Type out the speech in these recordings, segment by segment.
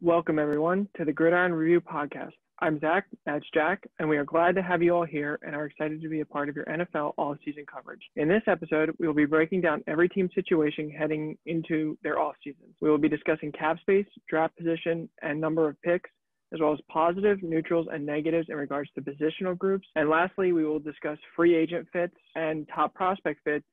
Welcome, everyone, to the Gridiron Review Podcast. I'm Zach, that's Jack, and we are glad to have you all here and are excited to be a part of your NFL all-season coverage. In this episode, we will be breaking down every team situation heading into their off seasons. We will be discussing cap space, draft position, and number of picks, as well as positive, neutrals, and negatives in regards to positional groups. And lastly, we will discuss free agent fits and top prospect fits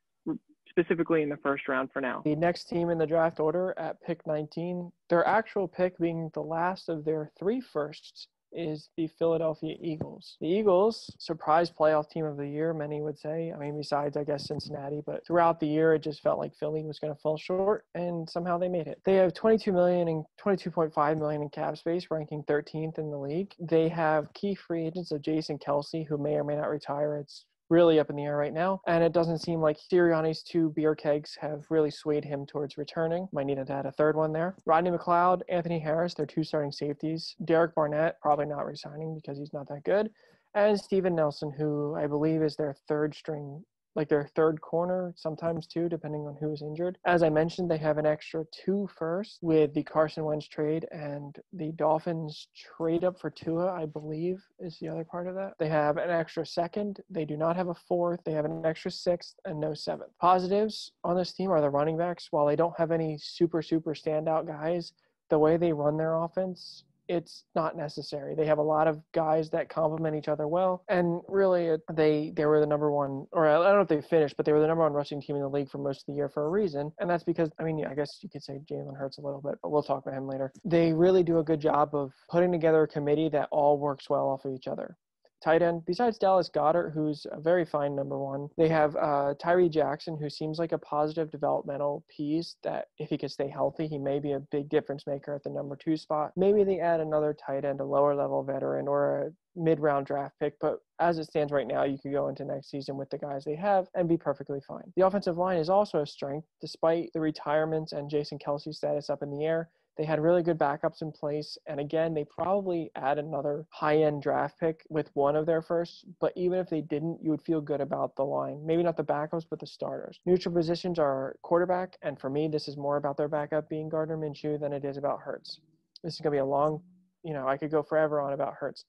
specifically in the first round for now. The next team in the draft order at pick 19, their actual pick being the last of their three firsts is the Philadelphia Eagles. The Eagles, surprise playoff team of the year, many would say. I mean, besides, I guess, Cincinnati, but throughout the year, it just felt like Philly was going to fall short, and somehow they made it. They have 22 million and 22.5 million in cap space, ranking 13th in the league. They have key free agents of Jason Kelce, who may or may not retire. It's really up in the air right now. And it doesn't seem like Sirianni's two beer kegs have really swayed him towards returning. Might need to add a third one there. Rodney McLeod, Anthony Harris, they're two starting safeties. Derek Barnett, probably not resigning because he's not that good. And Steven Nelson, who I believe is their third string like their third corner, sometimes two, depending on who's injured. As I mentioned, they have an extra two first with the Carson Wentz trade and the Dolphins trade up for Tua, I believe, is the other part of that. They have an extra second. They do not have a fourth. They have an extra sixth and no seventh. Positives on this team are the running backs. While they don't have any super, super standout guys, the way they run their offense it's not necessary. They have a lot of guys that complement each other well, and really, uh, they they were the number one, or I don't know if they finished, but they were the number one rushing team in the league for most of the year for a reason, and that's because I mean, I guess you could say Jalen Hurts a little bit, but we'll talk about him later. They really do a good job of putting together a committee that all works well off of each other tight end. Besides Dallas Goedert, who's a very fine number one, they have uh, Tyree Jackson, who seems like a positive developmental piece that if he could stay healthy, he may be a big difference maker at the number two spot. Maybe they add another tight end, a lower level veteran, or a mid round draft pick, but as it stands right now, you could go into next season with the guys they have and be perfectly fine. The offensive line is also a strength, despite the retirements and Jason Kelce's status up in the air. They had really good backups in place. And again, they probably add another high end draft pick with one of their first. But even if they didn't, you would feel good about the line. Maybe not the backups, but the starters. Neutral positions are quarterback. And for me, this is more about their backup being Gardner Minshew than it is about Hurts. This is going to be a long, you know, I could go forever on about Hurts.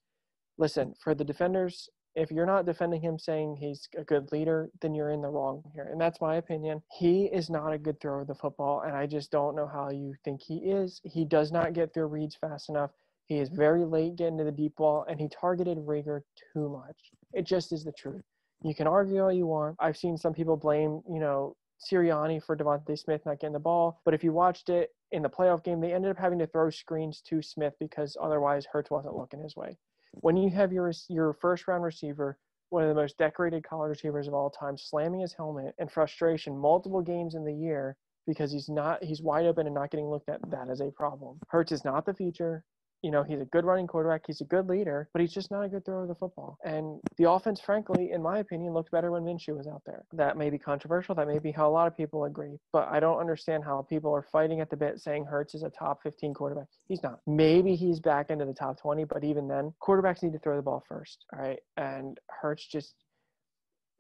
Listen, for the defenders, if you're not defending him saying he's a good leader, then you're in the wrong here. And that's my opinion. He is not a good thrower of the football, and I just don't know how you think he is. He does not get through reads fast enough. He is very late getting to the deep ball, and he targeted Reagor too much. It just is the truth. You can argue all you want. I've seen some people blame, you know, Sirianni for DeVonta Smith not getting the ball, but if you watched it in the playoff game, they ended up having to throw screens to Smith because otherwise Hurts wasn't looking his way when you have your your first round receiver, one of the most decorated college receivers of all time, slamming his helmet in frustration multiple games in the year because he's not he's wide open and not getting looked at, that is a problem. Hurts is not the future you know, he's a good running quarterback. He's a good leader, but he's just not a good thrower of the football. And the offense, frankly, in my opinion, looked better when Minshew was out there. That may be controversial. That may be how a lot of people agree, but I don't understand how people are fighting at the bit saying Hurts is a top 15 quarterback. He's not. Maybe he's back into the top 20, but even then, quarterbacks need to throw the ball first. All right. And Hurts just,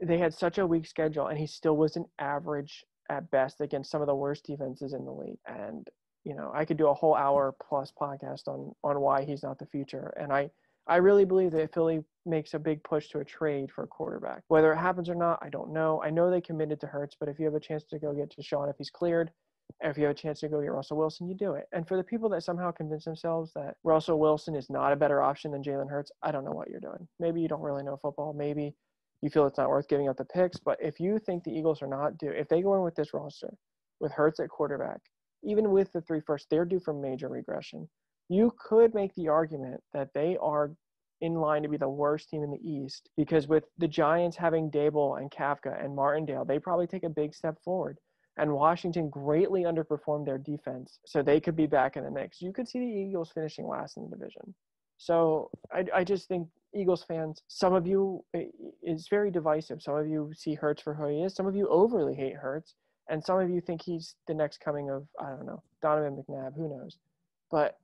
they had such a weak schedule, and he still was an average at best against some of the worst defenses in the league. And you know, I could do a whole hour plus podcast on on why he's not the future. And I I really believe that Philly makes a big push to a trade for a quarterback. Whether it happens or not, I don't know. I know they committed to Hurts but if you have a chance to go get Deshaun if he's cleared, if you have a chance to go get Russell Wilson, you do it. And for the people that somehow convince themselves that Russell Wilson is not a better option than Jalen Hurts, I don't know what you're doing. Maybe you don't really know football. Maybe you feel it's not worth giving up the picks. But if you think the Eagles are not due, if they go in with this roster with Hurts at quarterback even with the three first, they're due for major regression. You could make the argument that they are in line to be the worst team in the East because with the Giants having Daboll and Kafka and Martindale, they probably take a big step forward. And Washington greatly underperformed their defense, so they could be back in the mix. You could see the Eagles finishing last in the division. So I, I just think Eagles fans, some of you, it's very divisive. Some of you see Hurts for who he is. Some of you overly hate Hurts and some of you think he's the next coming of I don't know Donovan McNabb. Who knows? But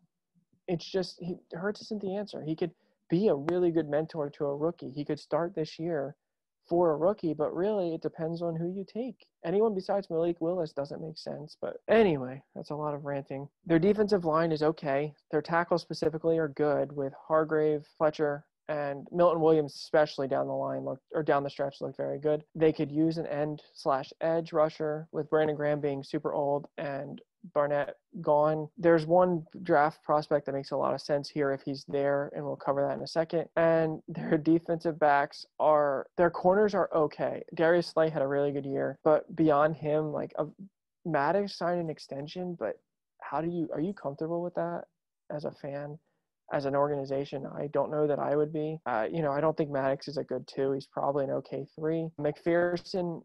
it's just he Hurts isn't the answer. He could be a really good mentor to a rookie. He could start this year for a rookie, but really it depends on who you take. Anyone besides Malik Willis doesn't make sense. But anyway, that's a lot of ranting. Their defensive line is okay. Their tackles specifically are good with Hargrave, Fletcher, and Milton Williams, especially down the line, looked or down the stretch, looked very good. They could use an end slash edge rusher with Brandon Graham being super old and Barnett gone. There's one draft prospect that makes a lot of sense here if he's there, and we'll cover that in a second. And their defensive backs are their corners are okay. Darius Slay had a really good year, but beyond him, like a Maddox signed an extension, but how do you are you comfortable with that as a fan? As an organization, I don't know that I would be. Uh, you know, I don't think Maddox is a good two. He's probably an okay three. McPhearson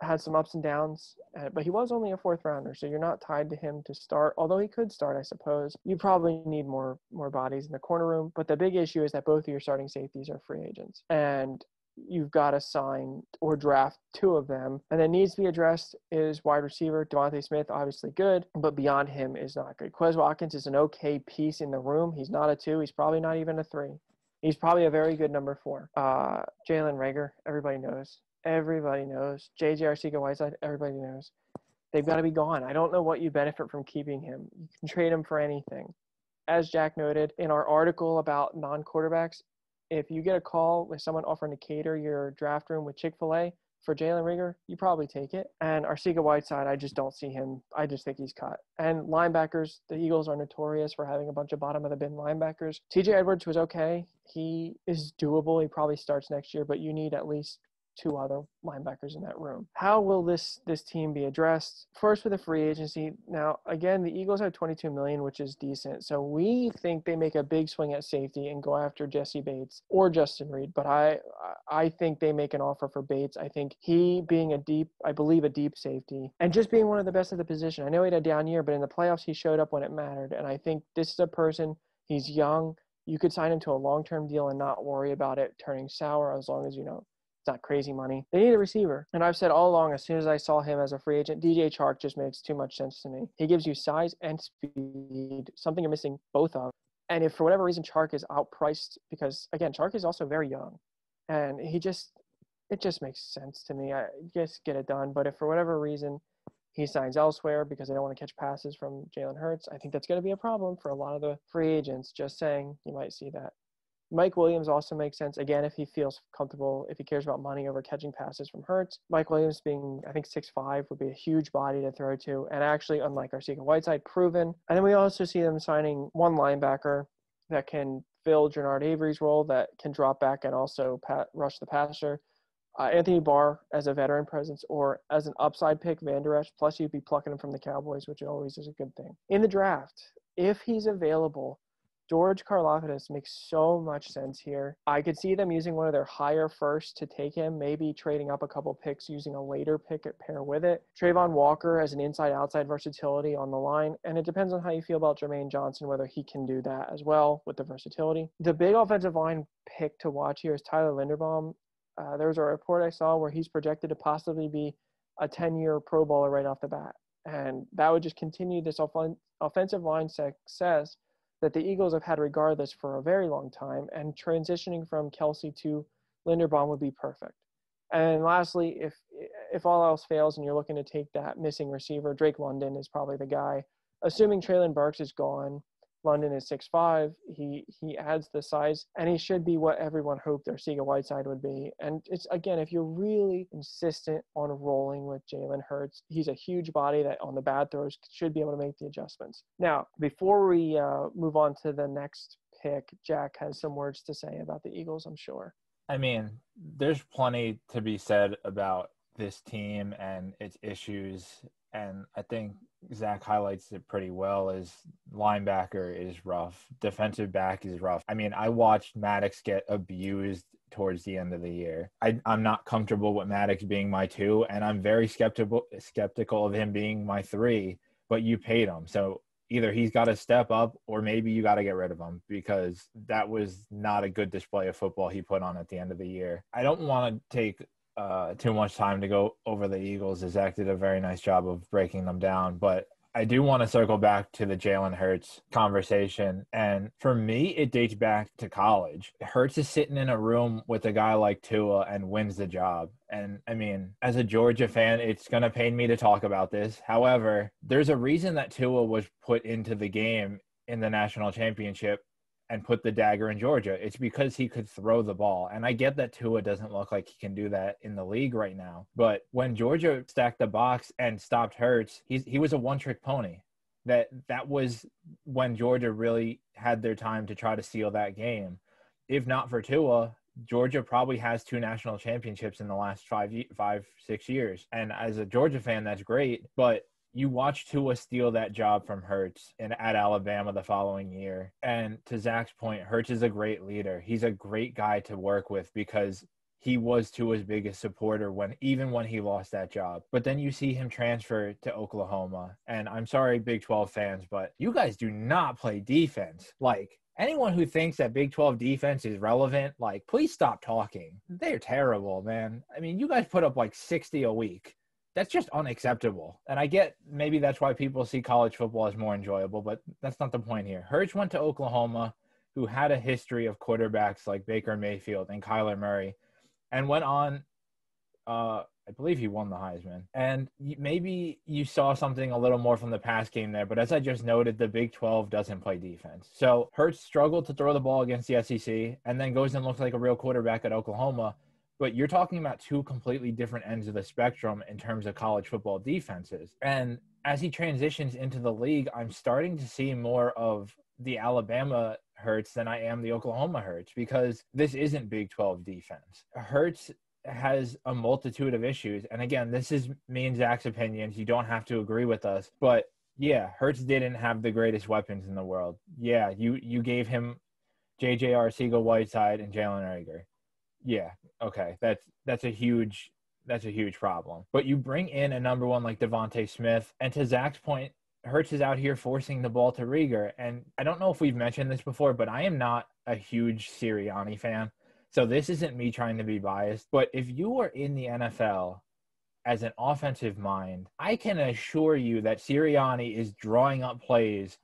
had some ups and downs, uh, but he was only a fourth rounder, so you're not tied to him to start. Although he could start, I suppose. You probably need more more bodies in the corner room. But the big issue is that both of your starting safeties are free agents, and you've got to sign or draft two of them. And then needs to be addressed is wide receiver DeVonta Smith, obviously good, but beyond him is not good. Quez Watkins is an okay piece in the room. He's not a two. He's probably not even a three. He's probably a very good number four. Uh, Jalen Reagor, everybody knows. Everybody knows. JJ Arcega-Whiteside, everybody knows. They've got to be gone. I don't know what you benefit from keeping him. You can trade him for anything. As Jack noted in our article about non quarterbacks, if you get a call with someone offering to cater your draft room with Chick fil A for Jalen Reagor, you probably take it. And Arcega Whiteside, I just don't see him. I just think he's cut. And linebackers, the Eagles are notorious for having a bunch of bottom of the bin linebackers. TJ Edwards was okay. He is doable. He probably starts next year, but you need at least two other linebackers in that room. How will this this team be addressed? First with a free agency. Now, again, the Eagles have 22 million, which is decent. So we think they make a big swing at safety and go after Jessie Bates or Justin Reid. But I I think they make an offer for Bates. I think he being a deep, I believe a deep safety, and just being one of the best at the position. I know he had a down year, but in the playoffs he showed up when it mattered. And I think this is a person. He's young. You could sign him to a long-term deal and not worry about it turning sour as long as you know it's not crazy money. They need a receiver. And I've said all along, as soon as I saw him as a free agent, DJ Chark just makes too much sense to me. He gives you size and speed, something you're missing both of. And if for whatever reason Chark is outpriced, because again, Chark is also very young, and he just, it just makes sense to me. I just get it done. But if for whatever reason he signs elsewhere because they don't want to catch passes from Jalen Hurts, I think that's going to be a problem for a lot of the free agents. Just saying, you might see that. Mike Williams also makes sense again if he feels comfortable, if he cares about money over catching passes from Hurts. Mike Williams being I think six five would be a huge body to throw to, and actually unlike Arcega Whiteside, proven. And then we also see them signing one linebacker that can fill Genard Avery's role, that can drop back and also pat, rush the passer. Uh, Anthony Barr as a veteran presence or as an upside pick, Vander Esch, plus you'd be plucking him from the Cowboys, which always is a good thing. In the draft, if he's available, George Karlaftis makes so much sense here. I could see them using one of their higher first to take him, maybe trading up a couple picks using a later pick at pair with it. Travon Walker as an inside outside versatility on the line. And it depends on how you feel about Jermaine Johnson, whether he can do that as well with the versatility. The big offensive line pick to watch here is Tyler Linderbaum. Uh, there was a report I saw where he's projected to possibly be a 10 year Pro Bowler right off the bat. And that would just continue this off- offensive line success that the Eagles have had regardless for a very long time, and transitioning from Kelce to Linderbaum would be perfect. And lastly, if if all else fails and you're looking to take that missing receiver, Drake London is probably the guy. Assuming Treylon Burks is gone, London is six five. He he adds the size, and he should be what everyone hoped their Arcega Whiteside would be. And it's again, if you're really insistent on rolling with Jalen Hurts, he's a huge body that on the bad throws should be able to make the adjustments. Now, before we uh, move on to the next pick, Jack has some words to say about the Eagles. I'm sure. I mean, there's plenty to be said about this team and its issues and I think Zach highlights it pretty well is linebacker is rough. Defensive back is rough. I mean, I watched Maddox get abused towards the end of the year. I, am not comfortable with Maddox being my two, and I'm very skeptical skeptical of him being my three. But you paid him, so either he's got to step up, or maybe you got to get rid of him because that was not a good display of football he put on at the end of the year. I don't want to take uh, too much time to go over the Eagles. Zach did a very nice job of breaking them down, but I do want to circle back to the Jalen Hurts conversation. And for me, it dates back to college. Hurts is sitting in a room with a guy like Tua and wins the job. And I mean, as a Georgia fan, it's going to pain me to talk about this. However, there's a reason that Tua was put into the game in the national championship and put the dagger in Georgia. It's because he could throw the ball. And I get that Tua doesn't look like he can do that in the league right now. But when Georgia stacked the box and stopped Hurts, he's, he was a one trick pony. That that was when Georgia really had their time to try to steal that game. If not for Tua, Georgia probably has two national championships in the last five, five, six years. And as a Georgia fan, that's great. But you watch Tua steal that job from Hurts and at Alabama the following year. And to Zach's point, Hurts is a great leader. He's a great guy to work with because he was Tua's biggest supporter when even when he lost that job. But then you see him transfer to Oklahoma. And I'm sorry, Big 12 fans, but you guys do not play defense. Like anyone who thinks that Big 12 defense is relevant, like please stop talking. They're terrible, man. I mean, you guys put up like 60 a week that's just unacceptable. And I get maybe that's why people see college football as more enjoyable, but that's not the point here. Hurts went to Oklahoma, who had a history of quarterbacks like Baker Mayfield and Kyler Murray, and went on. Uh, I believe he won the Heisman. And maybe you saw something a little more from the pass game there, but as I just noted, the Big 12 doesn't play defense. So Hurts struggled to throw the ball against the SEC and then goes and looks like a real quarterback at Oklahoma but you're talking about two completely different ends of the spectrum in terms of college football defenses. And as he transitions into the league, I'm starting to see more of the Alabama Hurts than I am the Oklahoma Hurts because this isn't Big 12 defense. Hurts has a multitude of issues. And again, this is me and Zach's opinions. You don't have to agree with us, but yeah, Hurts didn't have the greatest weapons in the world. Yeah, you you gave him JJ Arcega-Whiteside and Jalen Reagor. Yeah, okay, that's that's a huge that's a huge problem. But you bring in a number one like DeVonta Smith, and to Zach's point, Hurts is out here forcing the ball to Reagor. And I don't know if we've mentioned this before, but I am not a huge Sirianni fan. So this isn't me trying to be biased. But if you are in the NFL as an offensive mind, I can assure you that Sirianni is drawing up plays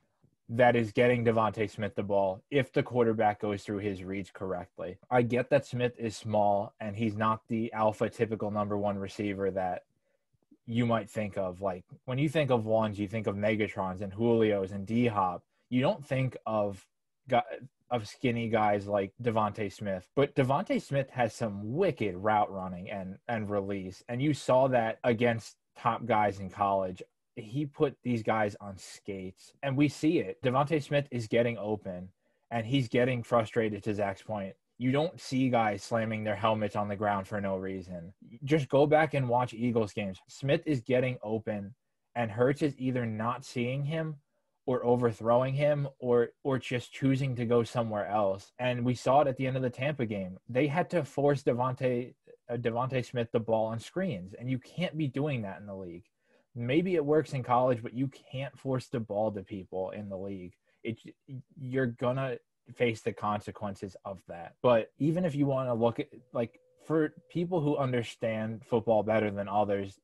that is getting DeVonta Smith the ball if the quarterback goes through his reads correctly. I get that Smith is small and he's not the alpha typical number one receiver that you might think of. Like when you think of ones, you think of Megatrons and Julios and D Hop. You don't think of of skinny guys like DeVonta Smith. But DeVonta Smith has some wicked route running and and release, and you saw that against top guys in college he put these guys on skates, and we see it. DeVonta Smith is getting open, and he's getting frustrated. To Zach's point, you don't see guys slamming their helmets on the ground for no reason. Just go back and watch Eagles games. Smith is getting open, and Hurts is either not seeing him or overthrowing him or or just choosing to go somewhere else. And we saw it at the end of the Tampa game. They had to force DeVonta uh, DeVonta Smith the ball on screens, and you can't be doing that in the league maybe it works in college, but you can't force the ball to people in the league. It you're gonna face the consequences of that. But even if you want to look at like for people who understand football better than others,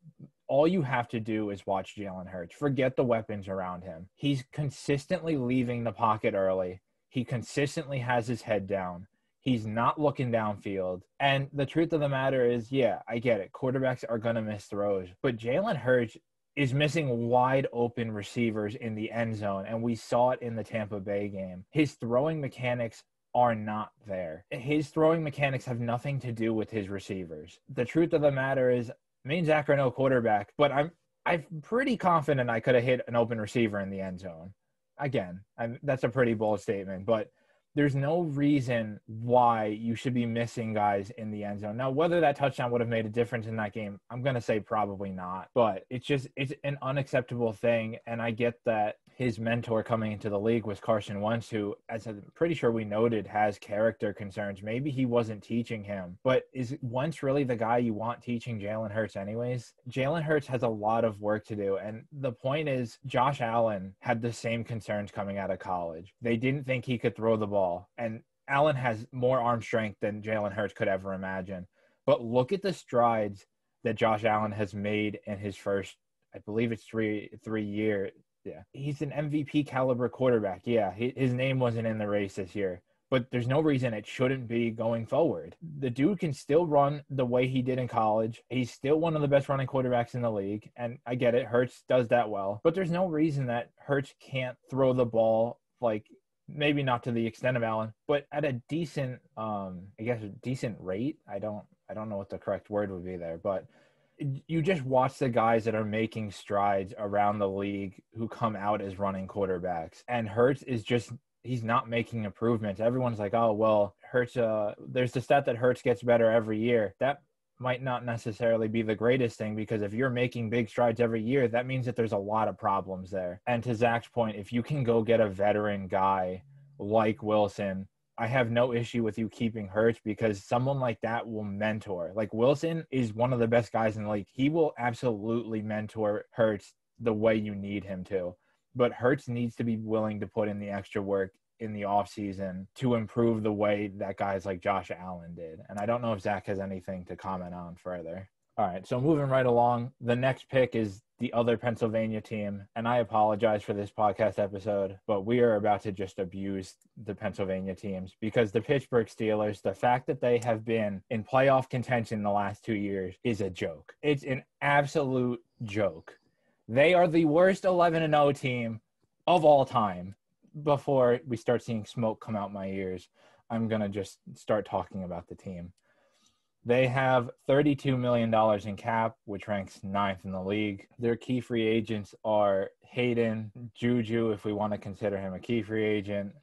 all you have to do is watch Jalen Hurts. Forget the weapons around him. He's consistently leaving the pocket early. He consistently has his head down. He's not looking downfield. And the truth of the matter is, yeah, I get it. Quarterbacks are going to miss throws. But Jalen Hurts is missing wide open receivers in the end zone, and we saw it in the Tampa Bay game. His throwing mechanics are not there. His throwing mechanics have nothing to do with his receivers. The truth of the matter is, me and Zach are no quarterback, but I'm I'm pretty confident I could have hit an open receiver in the end zone. Again, I'm, that's a pretty bold statement, but there's no reason why you should be missing guys in the end zone. Now, whether that touchdown would have made a difference in that game, I'm going to say probably not. But it's just, it's an unacceptable thing. And I get that his mentor coming into the league was Carson Wentz, who, as I'm pretty sure we noted, has character concerns. Maybe he wasn't teaching him, but is Wentz really the guy you want teaching Jalen Hurts, anyways? Jalen Hurts has a lot of work to do. And the point is, Josh Allen had the same concerns coming out of college. They didn't think he could throw the ball. And Allen has more arm strength than Jalen Hurts could ever imagine. But look at the strides that Josh Allen has made in his first, I believe it's three three year Yeah, he's an MVP caliber quarterback. Yeah, his name wasn't in the race this year, but there's no reason it shouldn't be going forward. The dude can still run the way he did in college. He's still one of the best running quarterbacks in the league. And I get it, Hurts does that well. But there's no reason that Hurts can't throw the ball like maybe not to the extent of Allen, but at a decent um I guess a decent rate. I don't I don't know what the correct word would be there, but you just watch the guys that are making strides around the league who come out as running quarterbacks. And Hurts is just he's not making improvements. Everyone's like, "Oh, well, Hurts uh there's the stat that Hurts gets better every year." That might not necessarily be the greatest thing because if you're making big strides every year, that means that there's a lot of problems there. And to Zach's point, if you can go get a veteran guy like Wilson I have no issue with you keeping Hurts because someone like that will mentor. Like Wilson is one of the best guys in the league. He will absolutely mentor Hurts the way you need him to. But Hurts needs to be willing to put in the extra work in the offseason to improve the way that guys like Josh Allen did. And I don't know if Zach has anything to comment on further. All right, so moving right along, the next pick is the other Pennsylvania team. And I apologize for this podcast episode, but we are about to just abuse the Pennsylvania teams because the Pittsburgh Steelers, the fact that they have been in playoff contention the last two years is a joke. It's an absolute joke. They are the worst 11 0 team of all time. Before we start seeing smoke come out my ears, I'm going to just start talking about the team. They have $32 million in cap, which ranks ninth in the league. Their key free agents are Haden, Juju, if we want to consider him a key free agent,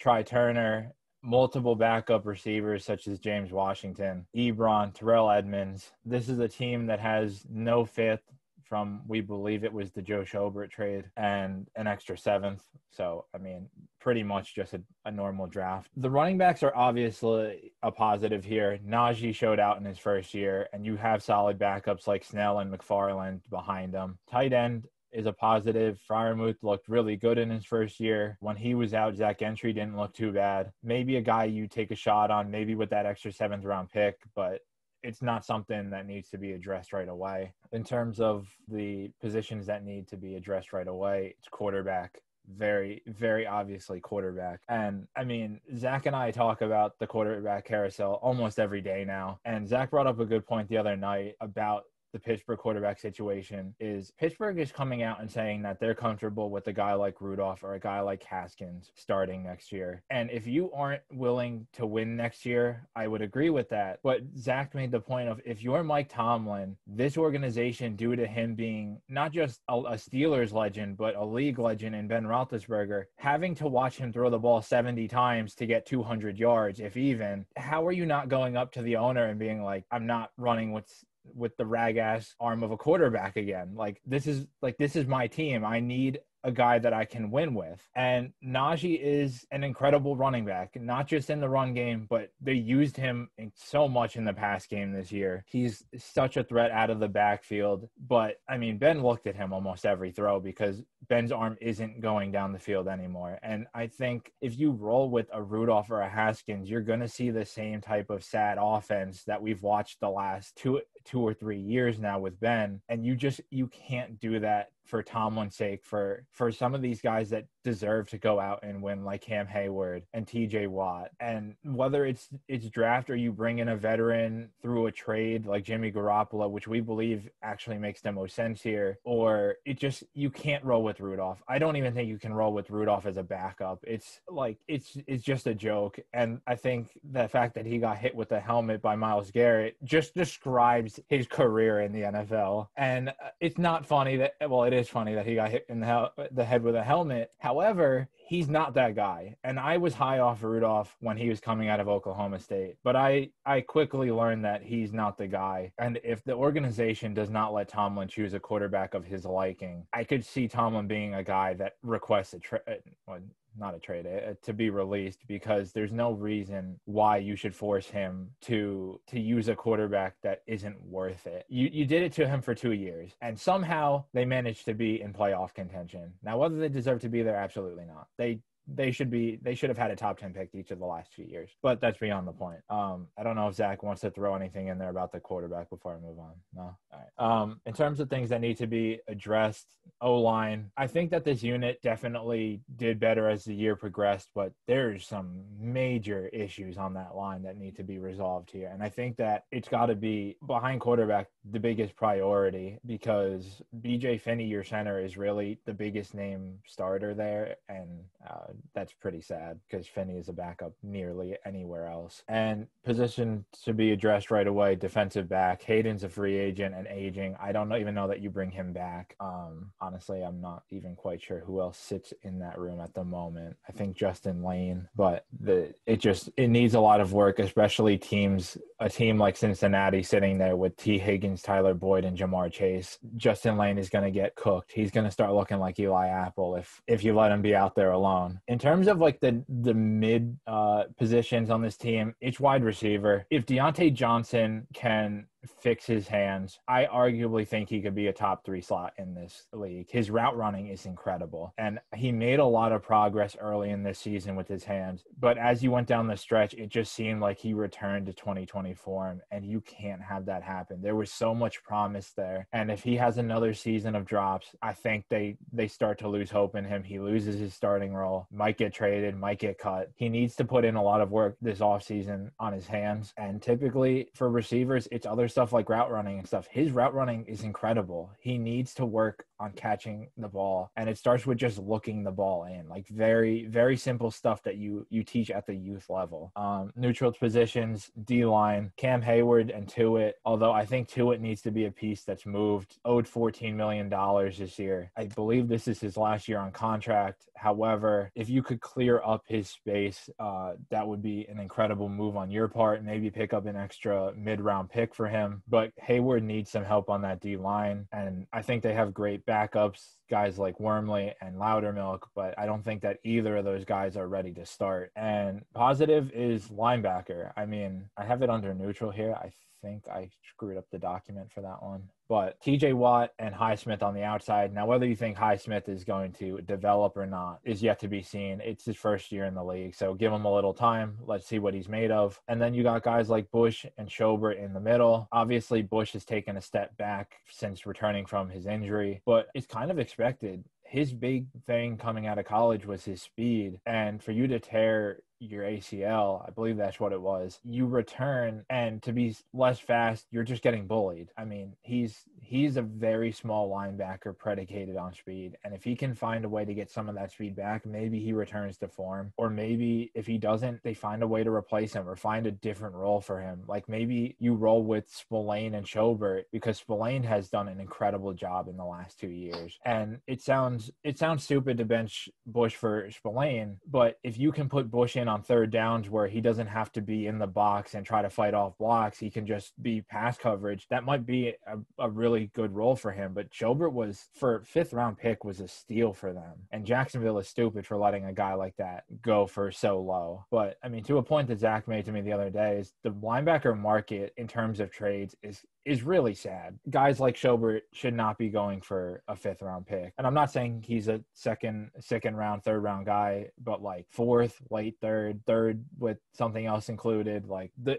Trai Turner, multiple backup receivers such as James Washington, Ebron, Terrell Edmunds. This is a team that has no fifth from we believe it was the Joe Schobert trade and an extra seventh. So I mean, pretty much just a, a, normal draft. The running backs are obviously a positive here. Najee showed out in his first year, and you have solid backups like Snell and McFarland behind them. Tight end is a positive. Freiermuth looked really good in his first year. When he was out, Zach Gentry didn't look too bad. Maybe a guy you take a shot on, maybe with that extra seventh round pick, but it's not something that needs to be addressed right away. In terms of the positions that need to be addressed right away, it's quarterback. Very, very obviously quarterback. And I mean, Zach and I talk about the quarterback carousel almost every day now. And Zach brought up a good point the other night about the Pittsburgh quarterback situation is Pittsburgh is coming out and saying that they're comfortable with a guy like Rudolph or a guy like Haskins starting next year. And if you aren't willing to win next year, I would agree with that. But Zach made the point of if you're Mike Tomlin, this organization, due to him being not just a, a Steelers legend, but a league legend in Ben Roethlisberger, having to watch him throw the ball 70 times to get 200 yards, if even, how are you not going up to the owner and being like, I'm not running what's with the rag ass arm of a quarterback again. Like this is like this is my team. I need a guy that I can win with. And Najee is an incredible running back, not just in the run game, but they used him so much in the pass game this year. He's such a threat out of the backfield. But I mean, Ben looked at him almost every throw because Ben's arm isn't going down the field anymore. And I think if you roll with a Rudolph or a Haskins, you're going to see the same type of sad offense that we've watched the last two two or three years now with Ben. And you just you can't do that for Tomlin's sake, for for some of these guys that deserve to go out and win, like Cam Heyward and T.J. Watt, and whether it's it's draft or you bring in a veteran through a trade like Jimmy Garoppolo, which we believe actually makes the most sense here, or it just you can't roll with Rudolph. I don't even think you can roll with Rudolph as a backup. It's like it's it's just a joke, and I think the fact that he got hit with the helmet by Myles Garrett just describes his career in the NFL, and uh, it's not funny that well it is funny that he got hit in the, hel- the head with a helmet. However, he's not that guy. And I was high off Rudolph when he was coming out of Oklahoma State, but I I quickly learned that he's not the guy. And if the organization does not let Tomlin choose a quarterback of his liking, I could see Tomlin being a guy that requests a trade. Uh, Not a trade uh, to be released because there's no reason why you should force him to to use a quarterback that isn't worth it. You you did it to him for 2 years and somehow they managed to be in playoff contention. Now whether they deserve to be there absolutely not. They they should be they should have had a top 10 pick each of the last few years. But that's beyond the point. Um, I don't know if Zach wants to throw anything in there about the quarterback before I move on. No. All right. Um, in terms of things that need to be addressed, O line, I think that this unit definitely did better as the year progressed, but there's some major issues on that line that need to be resolved here. And I think that it's got to be behind quarterback the biggest priority because BJ Finney, your center, is really the biggest name starter there. And uh, that's pretty sad because Finney is a backup nearly anywhere else. And position to be addressed right away defensive back. Haden's a free agent and aging. I don't even know that you bring him back. Um, honestly, I'm not even quite sure who else sits in that room at the moment. I think Justin Layne, but the it just it needs a lot of work, especially teams a team like Cincinnati sitting there with Tee Higgins, Tyler Boyd, and Ja'Marr Chase. Justin Layne is going to get cooked. He's going to start looking like Eli Apple if if you let him be out there alone. In terms of like the the mid uh, positions on this team, each wide receiver. If Diontae Johnson can fix his hands, I arguably think he could be a top three slot in this league. His route running is incredible. And he made a lot of progress early in this season with his hands. But as you went down the stretch, it just seemed like he returned to 2020 form. And you can't have that happen. There was so much promise there. And if he has another season of drops, I think they they start to lose hope in him. He loses his starting role, might get traded, might get cut. He needs to put in a lot of work this offseason on his hands. And typically for receivers, it's other stuff like route running and stuff. His route running is incredible. He needs to work on catching the ball and it starts with just looking the ball in. Like very very simple stuff that you you teach at the youth level. Um neutral positions, D-line, Cam Heyward and Tuitt, although I think Tuitt needs to be a piece that's moved owed 14 million dollars this year. I believe this is his last year on contract. However, if you could clear up his space, uh that would be an incredible move on your part. Maybe pick up an extra mid-round pick for him but Heyward needs some help on that D line. And I think they have great backups, guys like Wormley and Loudermilk, but I don't think that either of those guys are ready to start. And positive is linebacker. I mean, I have it under neutral here. I think I screwed up the document for that one. But TJ Watt and Highsmith on the outside. Now, whether you think Highsmith is going to develop or not is yet to be seen. It's his first year in the league. So give him a little time. Let's see what he's made of. And then you got guys like Bush and Schobert in the middle. Obviously, Bush has taken a step back since returning from his injury, but it's kind of expected his big thing coming out of college was his speed. And for you to tear your ACL, I believe that's what it was. You return and to be less fast, you're just getting bullied. I mean, he's he's a very small linebacker predicated on speed, and if he can find a way to get some of that speed back, maybe he returns to form, or maybe if he doesn't, they find a way to replace him or find a different role for him. Like maybe you roll with Spillane and Schobert because Spillane has done an incredible job in the last 2 years. And it sounds it sounds stupid to bench Bush for Spillane, but if you can put Bush in on third downs where he doesn't have to be in the box and try to fight off blocks. He can just be pass coverage. That might be a, a really good role for him. But Schobert was for fifth round pick was a steal for them. And Jacksonville is stupid for letting a guy like that go for so low. But I mean, to a point that Zach made to me the other day is the linebacker market in terms of trades is is really sad. Guys like Schobert should not be going for a fifth round pick. And I'm not saying he's a second second round, third round guy, but like fourth, late third, third with something else included. Like the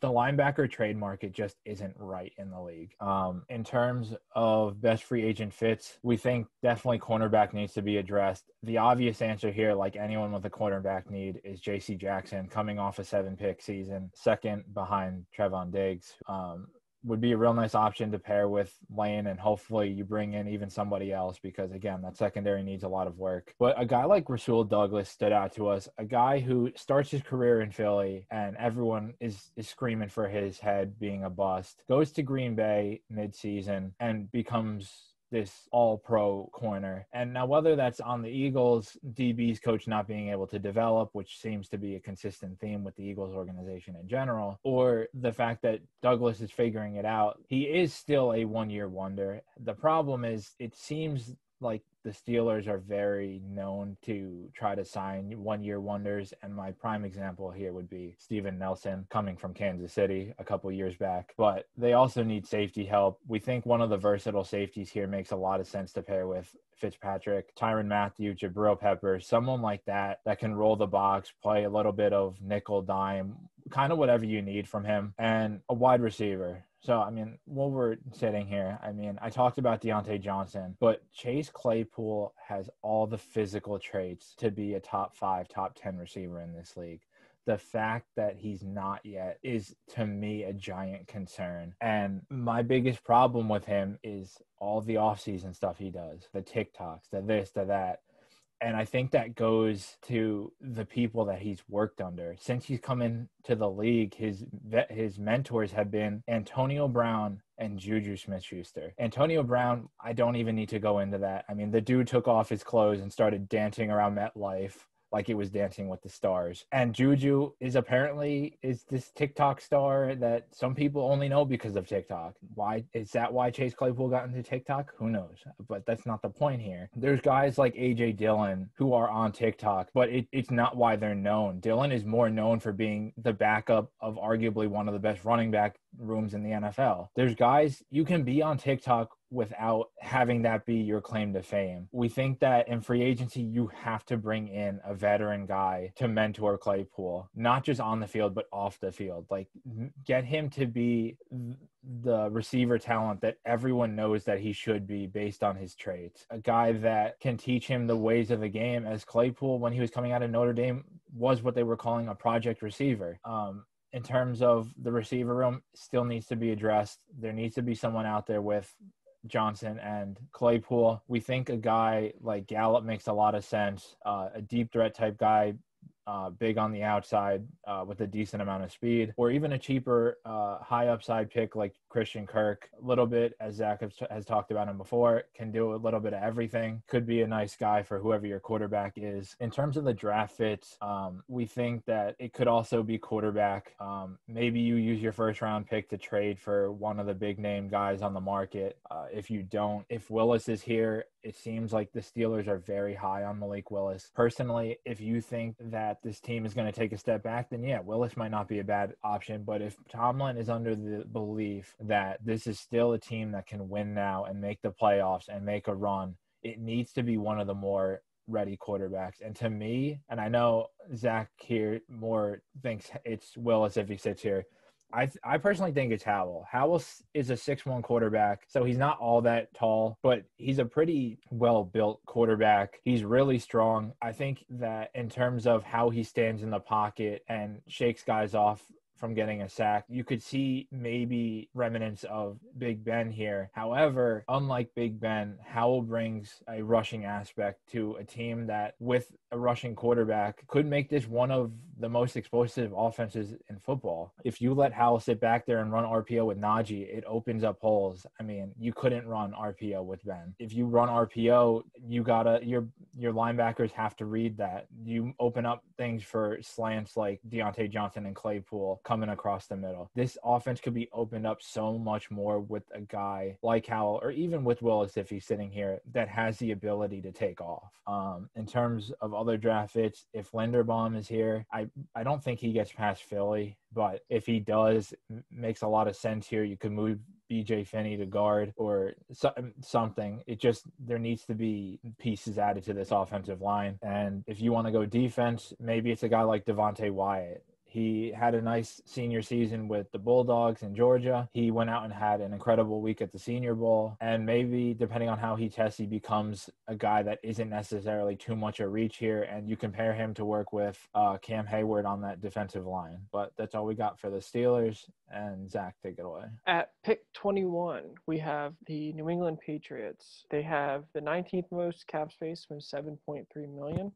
the linebacker trade market just isn't right in the league. Um, in terms of best free agent fits, we think definitely cornerback needs to be addressed. The obvious answer here, like anyone with a cornerback need, is J.C. Jackson coming off a seven pick season, second behind Trevon Diggs. Um, would be a real nice option to pair with Layne, and hopefully you bring in even somebody else because again, that secondary needs a lot of work. But a guy like Rasul Douglas stood out to us, a guy who starts his career in Philly, and everyone is is screaming for his head being a bust. Goes to Green Bay midseason and becomes this all pro corner. And now, whether that's on the Eagles, DB's coach not being able to develop, which seems to be a consistent theme with the Eagles organization in general, or the fact that Douglas is figuring it out, he is still a one year wonder. The problem is, it seems like the Steelers are very known to try to sign one year wonders. And my prime example here would be Steven Nelson coming from Kansas City a couple years back. But they also need safety help. We think one of the versatile safeties here makes a lot of sense to pair with Fitzpatrick, Tyrann Mathieu, Jabril Pepper, someone like that that can roll the box, play a little bit of nickel dime, kind of whatever you need from him, and a wide receiver. So, I mean, while we're sitting here, I mean, I talked about Diontae Johnson, but Chase Claypool has all the physical traits to be a top five, top 10 receiver in this league the fact that he's not yet is to me a giant concern. And my biggest problem with him is all the offseason stuff he does the TikToks, the this, the that. And I think that goes to the people that he's worked under. Since he's come into the league, his his mentors have been Antonio Brown and Juju Smith Schuster. Antonio Brown, I don't even need to go into that. I mean, the dude took off his clothes and started dancing around MetLife like it was Dancing with the Stars. And Juju is apparently is this TikTok star that some people only know because of TikTok. Why is that why Chase Claypool got into TikTok? Who knows? But that's not the point here. There's guys like AJ Dillon who are on TikTok, but it, it's not why they're known. Dillon is more known for being the backup of arguably one of the best running back rooms in the NFL. There's guys you can be on TikTok without having that be your claim to fame. We think that in free agency, you have to bring in a veteran guy to mentor Claypool, not just on the field, but off the field. Like, get him to be the receiver talent that everyone knows that he should be based on his traits. A guy that can teach him the ways of the game, as Claypool, when he was coming out of Notre Dame, was what they were calling a project receiver. Um, in terms of the receiver room still needs to be addressed. There needs to be someone out there with Johnson and Claypool. We think a guy like Gallup makes a lot of sense. Uh, a deep threat type guy, uh, big on the outside uh, with a decent amount of speed, or even a cheaper uh, high upside pick like Christian Kirk. A little bit, as Zach has, talked about him before, can do a little bit of everything. Could be a nice guy for whoever your quarterback is. In terms of the draft fits, um, we think that it could also be quarterback. Um, maybe you use your first round pick to trade for one of the big name guys on the market. Uh, if you don't, if Willis is here, it seems like the Steelers are very high on Malik Willis. Personally, if you think that this team is going to take a step back, then yeah, Willis might not be a bad option. But if Tomlin is under the belief that this is still a team that can win now and make the playoffs and make a run, it needs to be one of the more ready quarterbacks. And to me, and I know Zach here more thinks it's Willis if he sits here. I I personally think it's Howell. Howell is a six one quarterback, so he's not all that tall, but he's a pretty well built quarterback. He's really strong. I think that in terms of how he stands in the pocket and shakes guys off from getting a sack. You could see maybe remnants of Big Ben here. However, unlike Big Ben, Howell brings a rushing aspect to a team that, with a rushing quarterback, could make this one of the most explosive offenses in football. If you let Howell sit back there and run RPO with Najee, it opens up holes. I mean, you couldn't run RPO with Ben. If you run RPO, you gotta your your linebackers have to read that. You open up things for slants like Diontae Johnson and Claypool coming across the middle. This offense could be opened up so much more with a guy like Howell or even with Willis if he's sitting here that has the ability to take off. Um, in terms of other draft fits, if Linderbaum is here, I, I don't think he gets past Philly, but if he does, makes a lot of sense here. You could move BJ Finney to guard or so, something. It just there needs to be pieces added to this offensive line. And if you want to go defense, maybe it's a guy like Devonte Wyatt. He had a nice senior season with the Bulldogs in Georgia. He went out and had an incredible week at the Senior Bowl. And maybe, depending on how he tests, he becomes a guy that isn't necessarily too much a reach here. And you compare him to work with uh, Cam Heyward on that defensive line. But that's all we got for the Steelers. And Zach, take it away. At pick 21, we have the New England Patriots. They have the 19th most cap space with 7.3 million.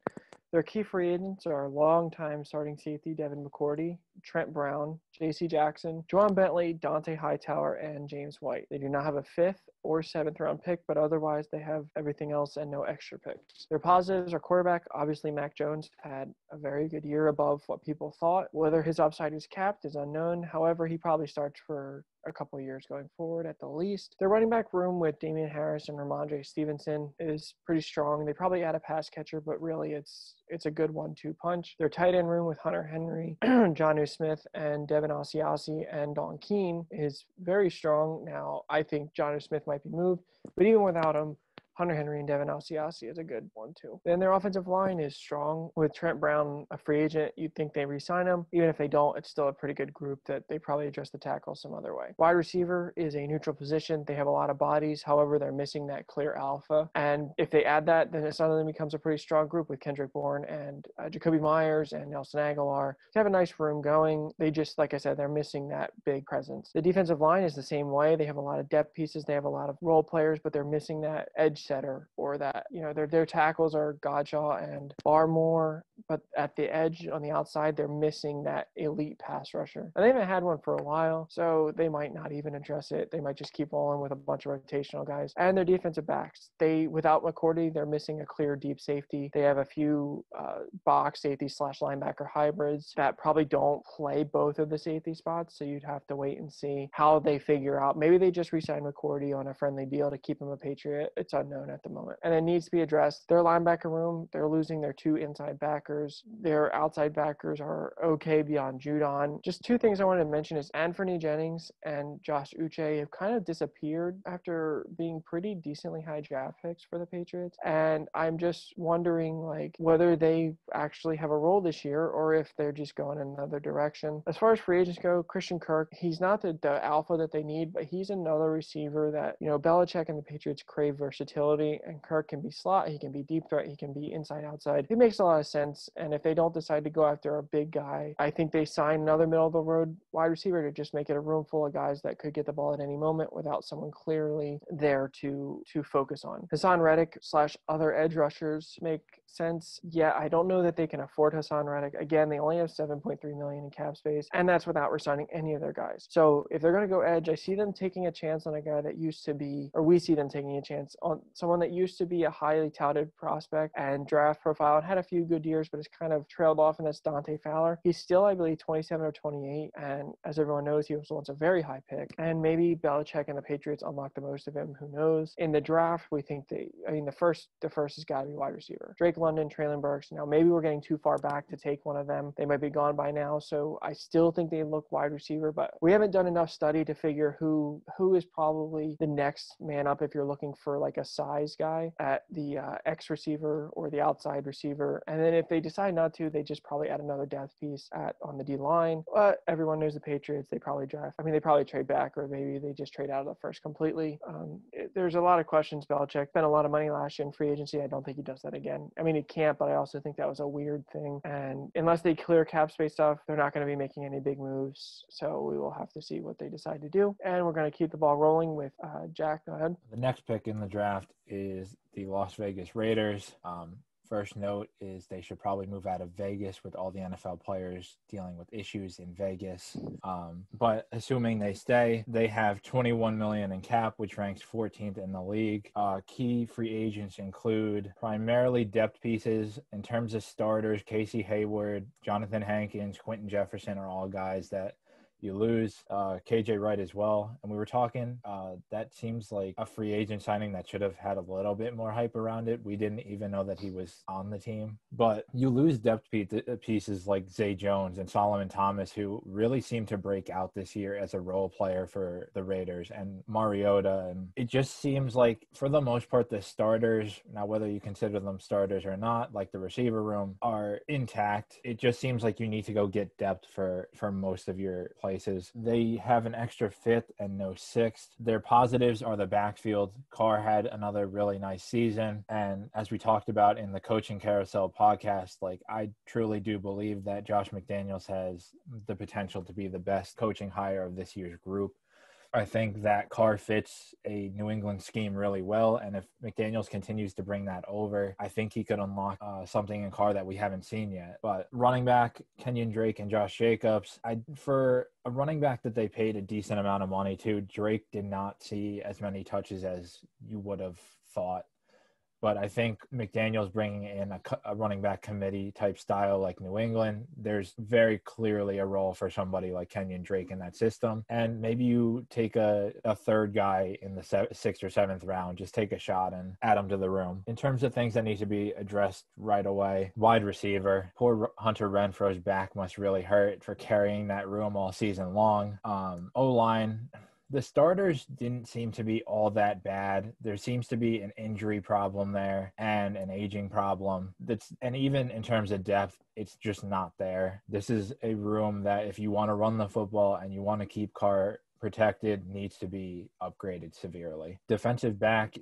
Their key free agents are longtime starting safety Devin McCourty, Trent Brown, J.C. Jackson, Ja'Whaun Bentley, Dont'a Hightower, and James White. They do not have a fifth or seventh round pick, but otherwise they have everything else and no extra picks. Their positives are quarterback. Obviously, Mac Jones had a very good year above what people thought. Whether his upside is capped is unknown. However, he probably starts for a couple years going forward at the least. Their running back room with Damien Harris and Rhamondre Stevenson is pretty strong. They probably add a pass catcher, but really it's it's a good one-two punch. Their tight end room with Hunter Henry, Jonnu Smith, and Devin Asiasi and Don Keene is very strong. Now I think Jonnu Smith might be moved, but even without him, Hunter Henry and Devin Asiasi is a good one too. Then their offensive line is strong with Trent Brown, a free agent. You'd think they re-sign him. Even if they don't, it's still a pretty good group that they probably address the tackle some other way. Wide receiver is a neutral position. They have a lot of bodies. However, they're missing that clear alpha. And if they add that, then it suddenly becomes a pretty strong group with Kendrick Bourne and uh, Jakobi Meyers and Nelson Agholor. They have a nice room going. They just, like I said, they're missing that big presence. The defensive line is the same way. They have a lot of depth pieces. They have a lot of role players, but they're missing that edge setter or that you know their their tackles are Godchaux and Barmore, but at the edge on the outside they're missing that elite pass rusher. And they haven't had one for a while, so they might not even address it. They might just keep rolling with a bunch of rotational guys. And their defensive backs, they without McCourty, they're missing a clear deep safety. They have a few uh, box safety slash linebacker hybrids that probably don't play both of the safety spots. So you'd have to wait and see how they figure out. Maybe they just resign McCourty on a friendly deal to keep him a Patriot. It's unknown at the moment. And it needs to be addressed. Their linebacker room, they're losing their two inside backers. Their outside backers are okay beyond Judon. Just two things I wanted to mention is Anfernee Jennings and Josh Uche have kind of disappeared after being pretty decently high draft picks for the Patriots. And I'm just wondering like whether they actually have a role this year or if they're just going in another direction. As far as free agents go, Christian Kirk, he's not the, the alpha that they need, but he's another receiver that, you know, Belichick and the Patriots crave versatility and Kirk can be slot, he can be deep threat, he can be inside outside. It makes a lot of sense. And if they don't decide to go after a big guy, I think they sign another middle of the road wide receiver to just make it a room full of guys that could get the ball at any moment without someone clearly there to to focus on. Hassan Reddick slash other edge rushers make sense. Yeah, I don't know that they can afford Hassan Reddick. Again, they only have 7.3 million in cap space, and that's without resigning any of their guys. So if they're going to go edge, I see them taking a chance on a guy that used to be, or we see them taking a chance on someone that used to be a highly touted prospect and draft profile and had a few good years, but has kind of trailed off, and that's Dante Fowler. He's still, I believe, 27 or 28, and as everyone knows, he was once a very high pick. And maybe Belichick and the Patriots unlock the most of him. Who knows? In the draft, we think they, I mean, the first, the first has got to be wide receiver. Drake London, Treylon Burks. Now, maybe we're getting too far back to take one of them. They might be gone by now, so I still think they look wide receiver, but we haven't done enough study to figure who who is probably the next man up if you're looking for like a size guy at the uh, X receiver or the outside receiver. And then if they decide not to, they just probably add another depth piece at on the D line. But everyone knows the Patriots. They probably draft. I mean, they probably trade back, or maybe they just trade out of the first completely. Um, it, there's a lot of questions. Belichick spent a lot of money last year in free agency. I don't think he does that again. I mean, he can't, but I also think that was a weird thing. And unless they clear cap space stuff, they're not going to be making any big moves. So we will have to see what they decide to do. And we're going to keep the ball rolling with uh, Jack. Go ahead. The next pick in the draft is the Las Vegas Raiders. Um, first note is they should probably move out of Vegas with all the NFL players dealing with issues in Vegas. Um, but assuming they stay, they have 21 million in cap, which ranks 14th in the league. Uh, key free agents include primarily depth pieces in terms of starters. Casey Hayward, Jonathan Hankins, Quinton Jefferson are all guys that you lose uh, KJ Wright as well. And we were talking, uh, that seems like a free agent signing that should have had a little bit more hype around it. We didn't even know that he was on the team. But you lose depth uh, pieces like Zay Jones and Solomon Thomas, who really seemed to break out this year as a role player for the Raiders, and Mariota. And it just seems like, for the most part, the starters, now whether you consider them starters or not, like the receiver room, are intact. It just seems like you need to go get depth for, for most of your players places. They have an extra fifth and no sixth. Their positives are the backfield. Carr had another really nice season. And as we talked about in the Coaching Carousel podcast, like I truly do believe that Josh McDaniels has the potential to be the best coaching hire of this year's group. I think that Carr fits a New England scheme really well. And if McDaniels continues to bring that over, I think he could unlock uh, something in Carr that we haven't seen yet. But running back, Kenyan Drake and Josh Jacobs, I for a running back that they paid a decent amount of money to, Drake did not see as many touches as you would have thought but I think McDaniel's bringing in a, a, running back committee type style like New England. There's very clearly a role for somebody like Kenyan Drake in that system. And maybe you take a, a third guy in the se- sixth or seventh round, just take a shot and add him to the room. In terms of things that need to be addressed right away, wide receiver, poor Hunter Renfrow's back must really hurt for carrying that room all season long. Um, o line, the starters didn't seem to be all that bad. There seems to be an injury problem there and an aging problem. That's and even in terms of depth, it's just not there. This is a room that if you want to run the football and you want to keep Carr protected needs to be upgraded severely. Defensive back,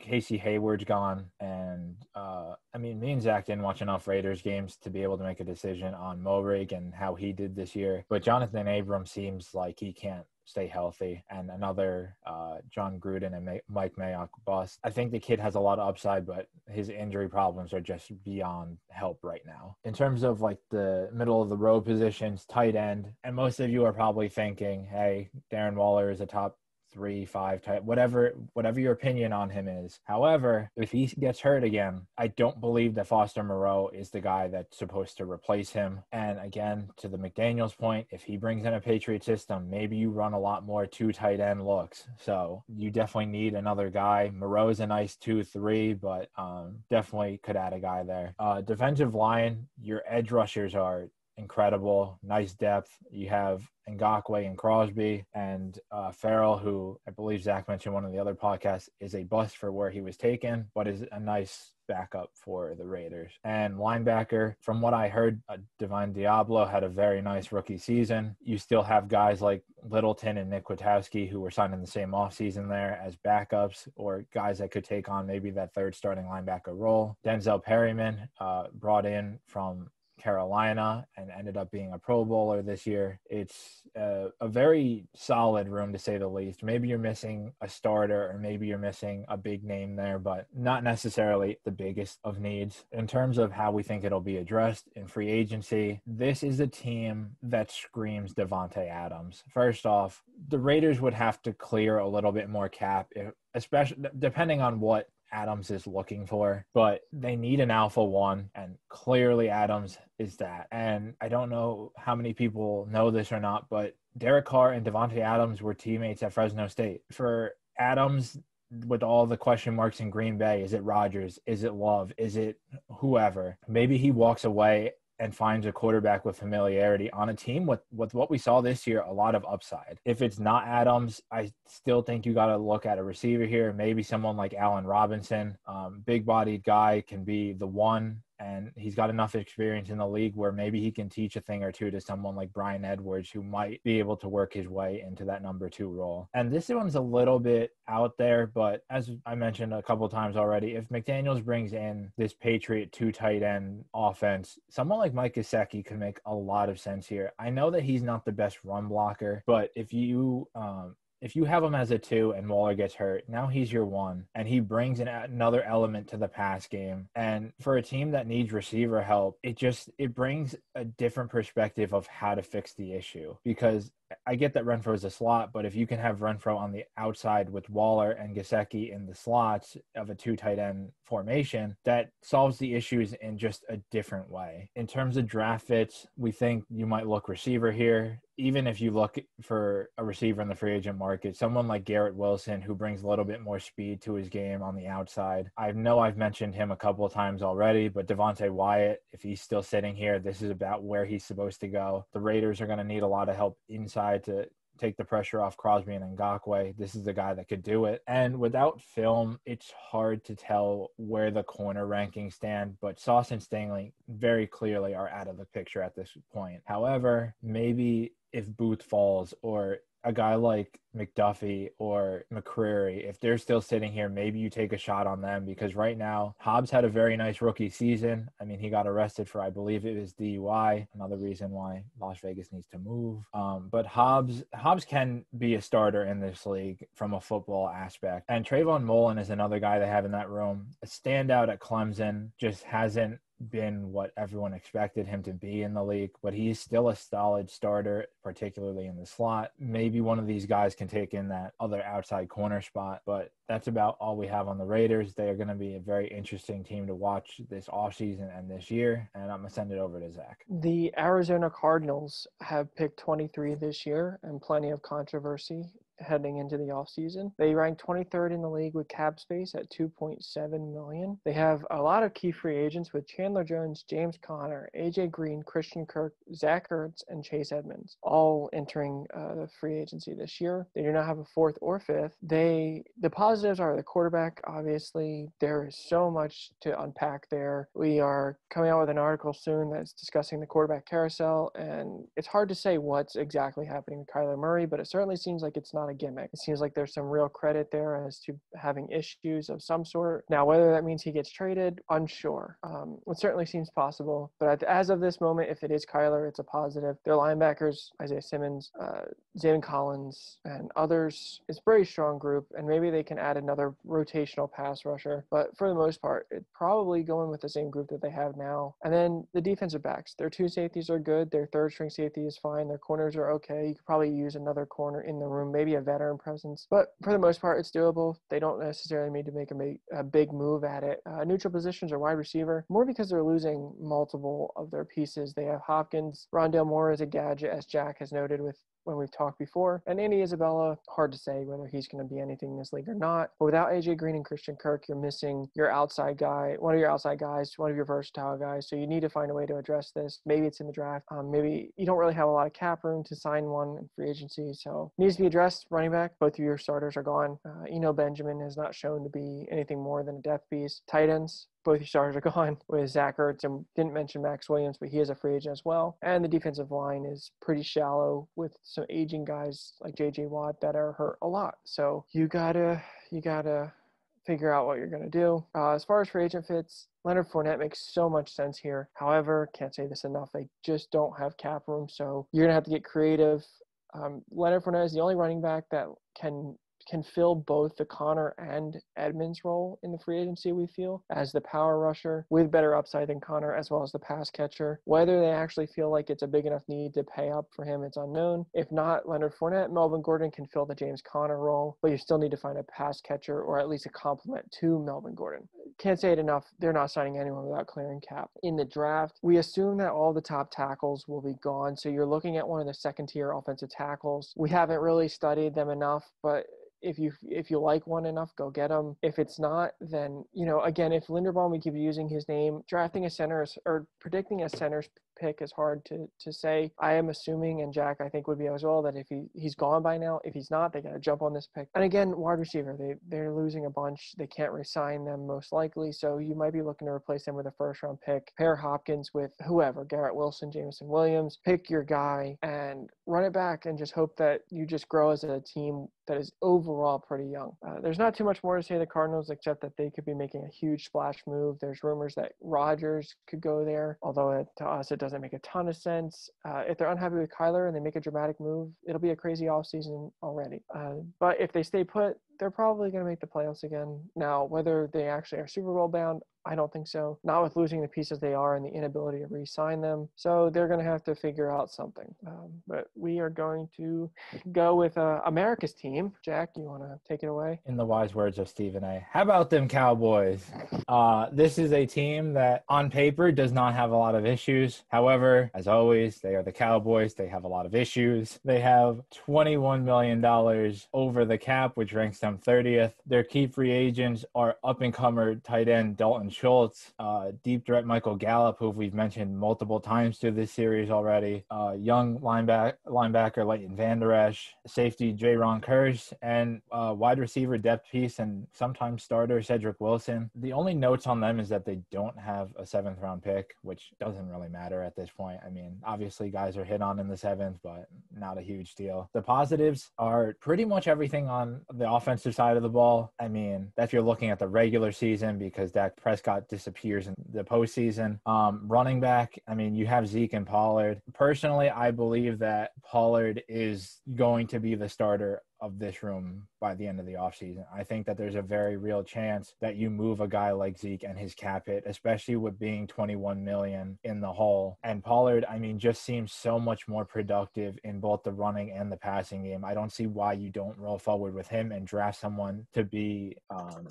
Casey Hayward's gone, and uh, I mean, me and Zach didn't watch enough Raiders games to be able to make a decision on Moehrig and how he did this year. But Jonathan Abram seems like he can't stay healthy, and another uh, Jon Gruden and May- Mike Mayock bust. I think the kid has a lot of upside, but his injury problems are just beyond help right now. In terms of like the middle of the road positions, tight end, and most of you are probably thinking, hey, Darren Waller is a top three, five type, whatever, whatever your opinion on him is. However, if he gets hurt again, I don't believe that Foster Moreau is the guy that's supposed to replace him. And again, to the McDaniels point, if he brings in a Patriot system, maybe you run a lot more two tight end looks. So you definitely need another guy. Moreau is a nice two, three, but um, definitely could add a guy there. Uh, defensive line, your edge rushers are incredible, nice depth. You have Ngakoue and Crosby and uh, Ferrell, who I believe Zach mentioned one of the other podcasts, is a bust for where he was taken, but is a nice backup for the Raiders. And linebacker, from what I heard, uh, Divine Deablo had a very nice rookie season. You still have guys like Littleton and Nick Kwiatkoski who were signed in the same offseason there as backups or guys that could take on maybe that third starting linebacker role. Denzel Perryman uh, brought in from Carolina and ended up being a Pro Bowler this year. It's a, a, very solid room to say the least. Maybe you're missing a starter or maybe you're missing a big name there, but not necessarily the biggest of needs. In terms of how we think it'll be addressed in free agency, this is a team that screams Davante Adams. First off, the Raiders would have to clear a little bit more cap, especially depending on what Adams is looking for, but they need an alpha one, and clearly Adams is that. And I don't know how many people know this or not, but Derek Carr and Davante Adams were teammates at Fresno State. For Adams, with all the question marks in Green Bay, is it Rodgers? Is it Love? Is it whoever? Maybe he walks away and finds a quarterback with familiarity on a team with, with what we saw this year, a lot of upside. If it's not Adams, I still think you got to look at a receiver here. Maybe someone like Allen Robinson, um, big bodied guy, can be the one and he's got enough experience in the league where maybe he can teach a thing or two to someone like Bryan Edwards who might be able to work his way into that number two role. And this one's a little bit out there, but as I mentioned a couple times already, if McDaniels brings in this Patriot two tight end offense, someone like Mike Gesicki could make a lot of sense here. I know that he's not the best run blocker, but if you um, if you have him as a two and Waller gets hurt, now he's your one, and he brings an, another element to the pass game. And for a team that needs receiver help, it just it brings a different perspective of how to fix the issue because I get that Renfrow is a slot, but if you can have Renfrow on the outside with Waller and Gesicki in the slots of a two tight end formation, that solves the issues in just a different way. In terms of draft fits, we think you might look receiver here. Even if you look for a receiver in the free agent market, someone like Garrett Wilson, who brings a little bit more speed to his game on the outside. I know I've mentioned him a couple of times already, but Devonte Wyatt, if he's still sitting here, this is about where he's supposed to go. The Raiders are going to need a lot of help inside to take the pressure off Crosby and Ngakoue. This is the guy that could do it. And without film, it's hard to tell where the corner rankings stand, but Sauce and Stingley very clearly are out of the picture at this point. However, maybe if Booth falls or a guy like McDuffie or McCreary, if they're still sitting here, maybe you take a shot on them because right now Hobbs had a very nice rookie season. I mean, he got arrested for, I believe it was DUI, another reason why Las Vegas needs to move. Um, but Hobbs, Hobbs can be a starter in this league from a football aspect. And Trayvon Mullen is another guy they have in that room. A standout at Clemson, just hasn't been what everyone expected him to be in the league, but he's still a solid starter, particularly in the slot. Maybe one of these guys can take in that other outside corner spot, but that's about all we have on the Raiders. They are going to be a very interesting team to watch this offseason and this year. And I'm going to send it over to Zach. The Arizona Cardinals have picked 23 this year and plenty of controversy heading into the offseason. They rank 23rd in the league with cap space at 2.7 million. They have a lot of key free agents with Chandler Jones, James Conner, AJ Green, Christian Kirk, Zach Ertz, and Chase Edmonds, all entering uh, the free agency this year. They do not have a fourth or fifth. They the positives are the quarterback. Obviously, there is so much to unpack there. We are coming out with an article soon that's discussing the quarterback carousel, and it's hard to say what's exactly happening with Kyler Murray, but it certainly seems like it's not not a gimmick. It seems like there's some real credit there as to having issues of some sort. Now, whether that means he gets traded, unsure. Um, it certainly seems possible, but as of this moment, if it is Kyler, it's a positive. Their linebackers, Isaiah Simmons, uh, Collins, and others, it's a very strong group, and maybe they can add another rotational pass rusher. But for the most part, it's probably going with the same group that they have now. And then the defensive backs, their two safeties are good. Their third string safety is fine. Their corners are okay. You could probably use another corner in the room, maybe a veteran presence. But for the most part, it's doable. They don't necessarily need to make a, a big move at it. Uh, neutral positions are wide receiver, more because they're losing multiple of their pieces. They have Hopkins, Rondale Moore is a gadget, as Jack has noted with when we've talked before. And Andy Isabella, hard to say whether he's going to be anything in this league or not. But without AJ Green and Christian Kirk, you're missing your outside guy, one of your outside guys, one of your versatile guys. So you need to find a way to address this. Maybe it's in the draft. Um, maybe you don't really have a lot of cap room to sign one in free agency. So needs to be addressed. Running back, both of your starters are gone. Uh, Eno Benjamin has not shown to be anything more than a depth piece. Tight ends, both your starters are gone with Zach Ertz and didn't mention Maxx Williams, but he is a free agent as well. And the defensive line is pretty shallow with some aging guys like JJ Watt that are hurt a lot. So you gotta you gotta figure out what you're gonna do. Uh, as far as free agent fits, Leonard Fournette makes so much sense here. However, can't say this enough. They just don't have cap room, so you're gonna have to get creative. Um, Leonard Fournette is the only running back that can can fill both the Conner and Edmonds role in the free agency, we feel, as the power rusher with better upside than Conner, as well as the pass catcher. Whether they actually feel like it's a big enough need to pay up for him, it's unknown. If not, Leonard Fournette, Melvin Gordon can fill the James Conner role, but you still need to find a pass catcher or at least a complement to Melvin Gordon. Can't say it enough. They're not signing anyone without clearing cap. In the draft, we assume that all the top tackles will be gone. So you're looking at one of the second tier offensive tackles. We haven't really studied them enough, but if you if you like one enough, go get him. If it's not, then you know again, if Linderbaum we keep using his name, drafting a center or predicting a center's pick is hard to to say. I am assuming, and Jack I think would be as well that if he he's gone by now, if he's not, they got to jump on this pick. And again, wide receiver, they they're losing a bunch. They can't resign them most likely, so you might be looking to replace them with a first round pick. Pair Hopkins with whoever, Garrett Wilson, Jameson Williams. Pick your guy and run it back, and just hope that you just grow as a team that is overall pretty young. Uh, there's not too much more to say the Cardinals except that they could be making a huge splash move. There's rumors that Rodgers could go there, although it, to us it doesn't make a ton of sense. Uh, if they're unhappy with Kyler and they make a dramatic move, it'll be a crazy offseason already. Uh, but if they stay put, they're probably going to make the playoffs again. Now, whether they actually are Super Bowl bound, I don't think so. Not with losing the pieces they are and the inability to re-sign them. So they're going to have to figure out something. Um, but we are going to go with uh, America's team. Jack, you want to take it away? In the wise words of Stephen A. How about them Cowboys? Uh, this is a team that on paper does not have a lot of issues. However, as always, they are the Cowboys. They have a lot of issues. They have $21 million over the cap, which ranks them 30th. Their key free agents are up and comer tight end Dalton Schultz, uh, deep threat Michael Gallup, who we've mentioned multiple times through this series already, uh, young linebacker, linebacker Leighton Vander Esch, safety Jayron Kearse, and uh, wide receiver depth piece and sometimes starter Cedric Wilson. The only notes on them is that they don't have a seventh round pick, which doesn't really matter at this point. I mean, obviously guys are hit on in the seventh, but not a huge deal. The positives are pretty much everything on the offensive side of the ball. I mean, if you're looking at the regular season because Dak Prescott disappears in the postseason. Um, running back, I mean, you have Zeke and Pollard. Personally, I believe that Pollard is going to be the starter of this room by the end of the offseason. I think that there's a very real chance that you move a guy like Zeke and his cap hit, especially with being 21 million in the hole. And Pollard, I mean, just seems so much more productive in both the running and the passing game. I don't see why you don't roll forward with him and draft someone to be um,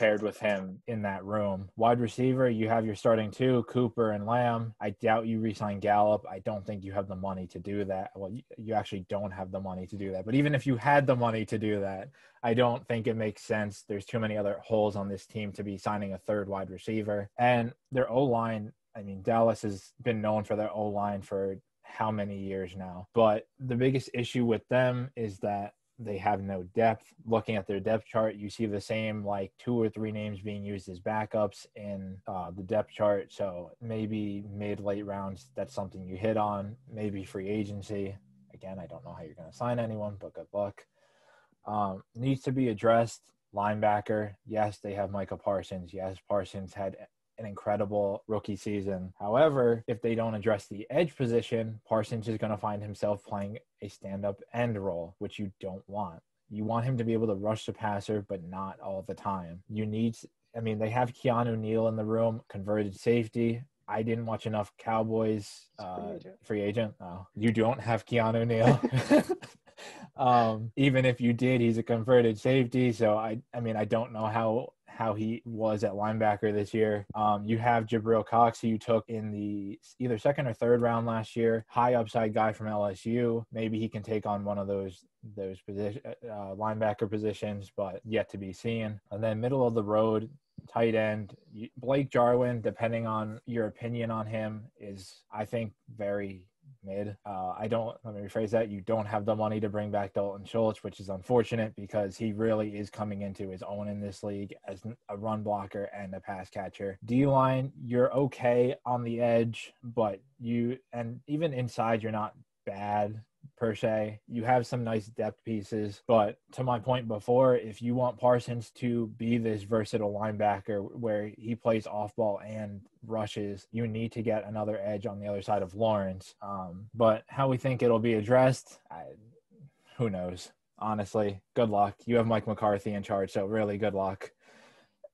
paired with him in that room. Wide receiver, you have your starting two, Cooper and Lamb. I doubt you resign Gallup. I don't think you have the money to do that. Well, you, you actually don't have the money to do that. But even if you had the money to do that, I don't think it makes sense. There's too many other holes on this team to be signing a third wide receiver. And their O line, I mean, Dallas has been known for their O line for how many years now. But the biggest issue with them is that they have no depth. Looking at their depth chart, you see the same like two or three names being used as backups in uh, the depth chart. So maybe mid late rounds, that's something you hit on. Maybe free agency. Again, I don't know how you're going to sign anyone, but good luck. Um, needs to be addressed. Linebacker, yes, they have Micah Parsons. Yes, Parsons had an incredible rookie season. However, if they don't address the edge position, Parsons is going to find himself playing a stand up end role, which you don't want. You want him to be able to rush the passer, but not all the time. You need, I mean, they have Keanu Neal in the room, converted safety. I didn't watch enough Cowboys uh, free agent. Oh, you don't have Keanu Neal. um, even if you did, he's a converted safety. So I, I mean, I don't know how how he was at linebacker this year. Um, you have Jabril Cox, who you took in the either second or third round last year. High upside guy from LSU. Maybe he can take on one of those those position uh, linebacker positions, but yet to be seen. And then middle of the road, tight end Blake Jarwin. Depending on your opinion on him, is I think very mid. Uh, I don't, let me rephrase that. You don't have the money to bring back Dalton Schultz, which is unfortunate because he really is coming into his own in this league as a run blocker and a pass catcher. D line, you're okay on the edge, but you, and even inside, you're not bad per se. You have some nice depth pieces, but to my point before, if you want Parsons to be this versatile linebacker where he plays off ball and rushes, you need to get another edge on the other side of Lawrence. Um, but how we think it'll be addressed, I, who knows? Honestly, good luck. You have Mike McCarthy in charge, so really good luck.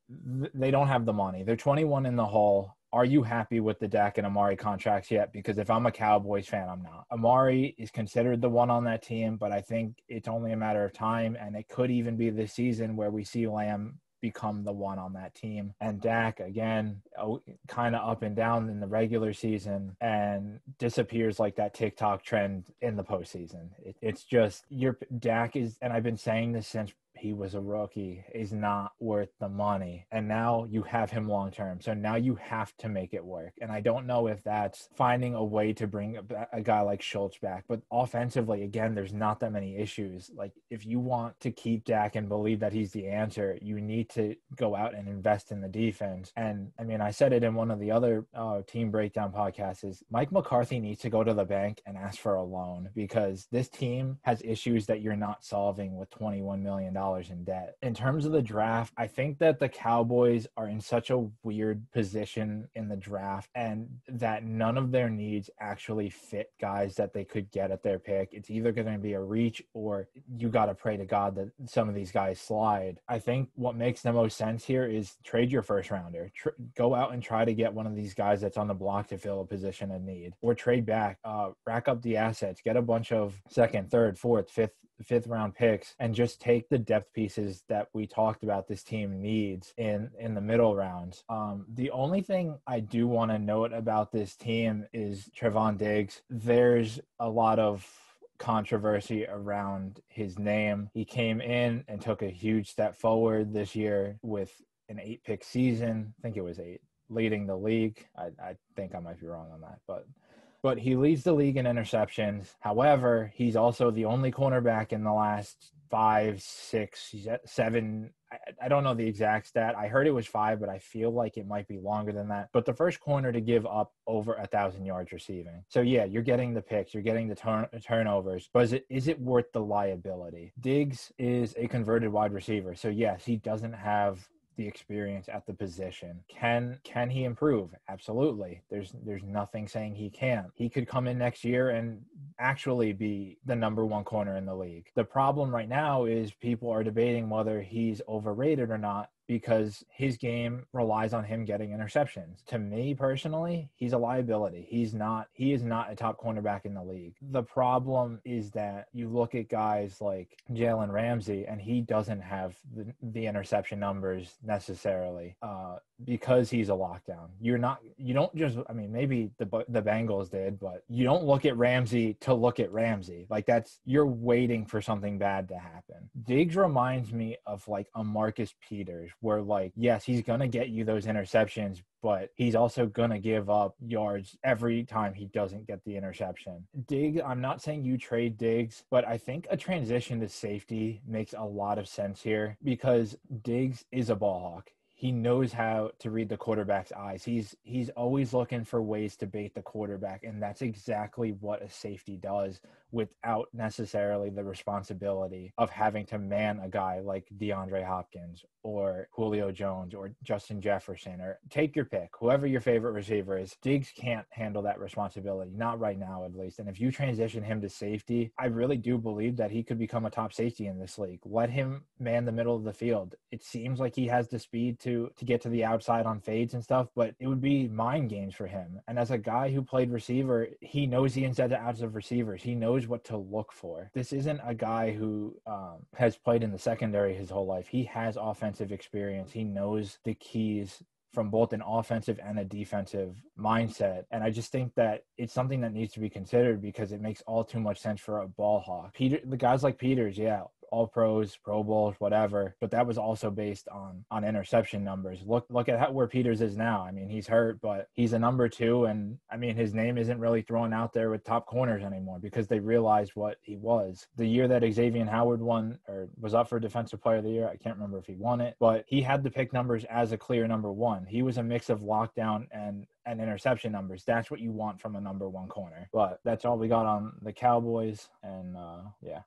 They don't have the money. They're 21 in the hole are you happy with the Dak and Amari contracts yet? Because if I'm a Cowboys fan, I'm not. Amari is considered the one on that team, but I think it's only a matter of time, and it could even be this season where we see Lamb become the one on that team. And Dak, again, kind of up and down in the regular season and disappears like that TikTok trend in the postseason. It, it's just your Dak is, and I've been saying this since he was a rookie is not worth the money. And now you have him long term. So now you have to make it work. And I don't know if that's finding a way to bring a, a, guy like Schultz back. But offensively, again, there's not that many issues. Like if you want to keep Dak and believe that he's the answer, you need to go out and invest in the defense. And I mean, I said it in one of the other uh, team breakdown podcasts is Mike McCarthy needs to go to the bank and ask for a loan because this team has issues that you're not solving with $21 million in debt. In terms of the draft, I think that the Cowboys are in such a weird position in the draft and that none of their needs actually fit guys that they could get at their pick. It's either going to be a reach or you got to pray to God that some of these guys slide. I think what makes the most sense here is trade your first rounder. Tr- go out and try to get one of these guys that's on the block to fill a position of need or trade back, uh, rack up the assets, get a bunch of second, third, fourth, fifth fifth round picks and just take the depth pieces that we talked about this team needs in in the middle rounds. Um, the only thing I do want to note about this team is Trevon Diggs. There's a lot of controversy around his name. He came in and took a huge step forward this year with an eight pick season. I think it was eight, leading the league. I, I think I might be wrong on that, but but he leads the league in interceptions. However, he's also the only cornerback in the last five, six, seven. I, don't know the exact stat. I heard it was five, but I feel like it might be longer than that. But the first corner to give up over a thousand yards receiving. So yeah, you're getting the picks, you're getting the turn, turnovers, but is it is it worth the liability? Diggs is a converted wide receiver, so yes, he doesn't have the experience at the position. Can can he improve? Absolutely. There's there's nothing saying he can't. He could come in next year and actually be the number one corner in the league. The problem right now is people are debating whether he's overrated or not because his game relies on him getting interceptions. To me personally, he's a liability. He's not he is not a top cornerback in the league. The problem is that you look at guys like Jalen Ramsey and he doesn't have the, the interception numbers necessarily uh, because he's a lockdown. You're not you don't just I mean maybe the the Bengals did, but you don't look at Ramsey to look at Ramsey. Like that's you're waiting for something bad to happen. Diggs reminds me of like a Marcus Peters where like yes he's gonna get you those interceptions but he's also gonna give up yards every time he doesn't get the interception. Dig i'm not saying you trade diggs but i think a transition to safety makes a lot of sense here because diggs is a ball hawk. He knows how to read the quarterback's eyes. He's he's always looking for ways to bait the quarterback, and that's exactly what a safety does without necessarily the responsibility of having to man a guy like DeAndre Hopkins or Julio Jones or Justin Jefferson or take your pick, whoever your favorite receiver is. Diggs can't handle that responsibility, not right now at least. And if you transition him to safety, I really do believe that he could become a top safety in this league. Let him man the middle of the field. It seems like he has the speed to to get to the outside on fades and stuff, but it would be mind games for him. And as a guy who played receiver, he knows the inside and outs of receivers. He knows what to look for. This isn't a guy who um, has played in the secondary his whole life. He has offensive experience. He knows the keys from both an offensive and a defensive mindset. And I just think that it's something that needs to be considered because it makes all too much sense for a ball hawk. Peter, the guys like Peters, yeah, all pros, Pro Bowls, whatever. But that was also based on on interception numbers. Look look at how, where Peters is now. I mean, he's hurt, but he's a number two, and I mean his name isn't really thrown out there with top corners anymore because they realized what he was. The year that Xavien Howard won or was up for Defensive Player of the Year, I can't remember if he won it, but he had the pick numbers as a clear number one. He was a mix of lockdown and and interception numbers. That's what you want from a number one corner. But that's all we got on the Cowboys. And uh, yeah,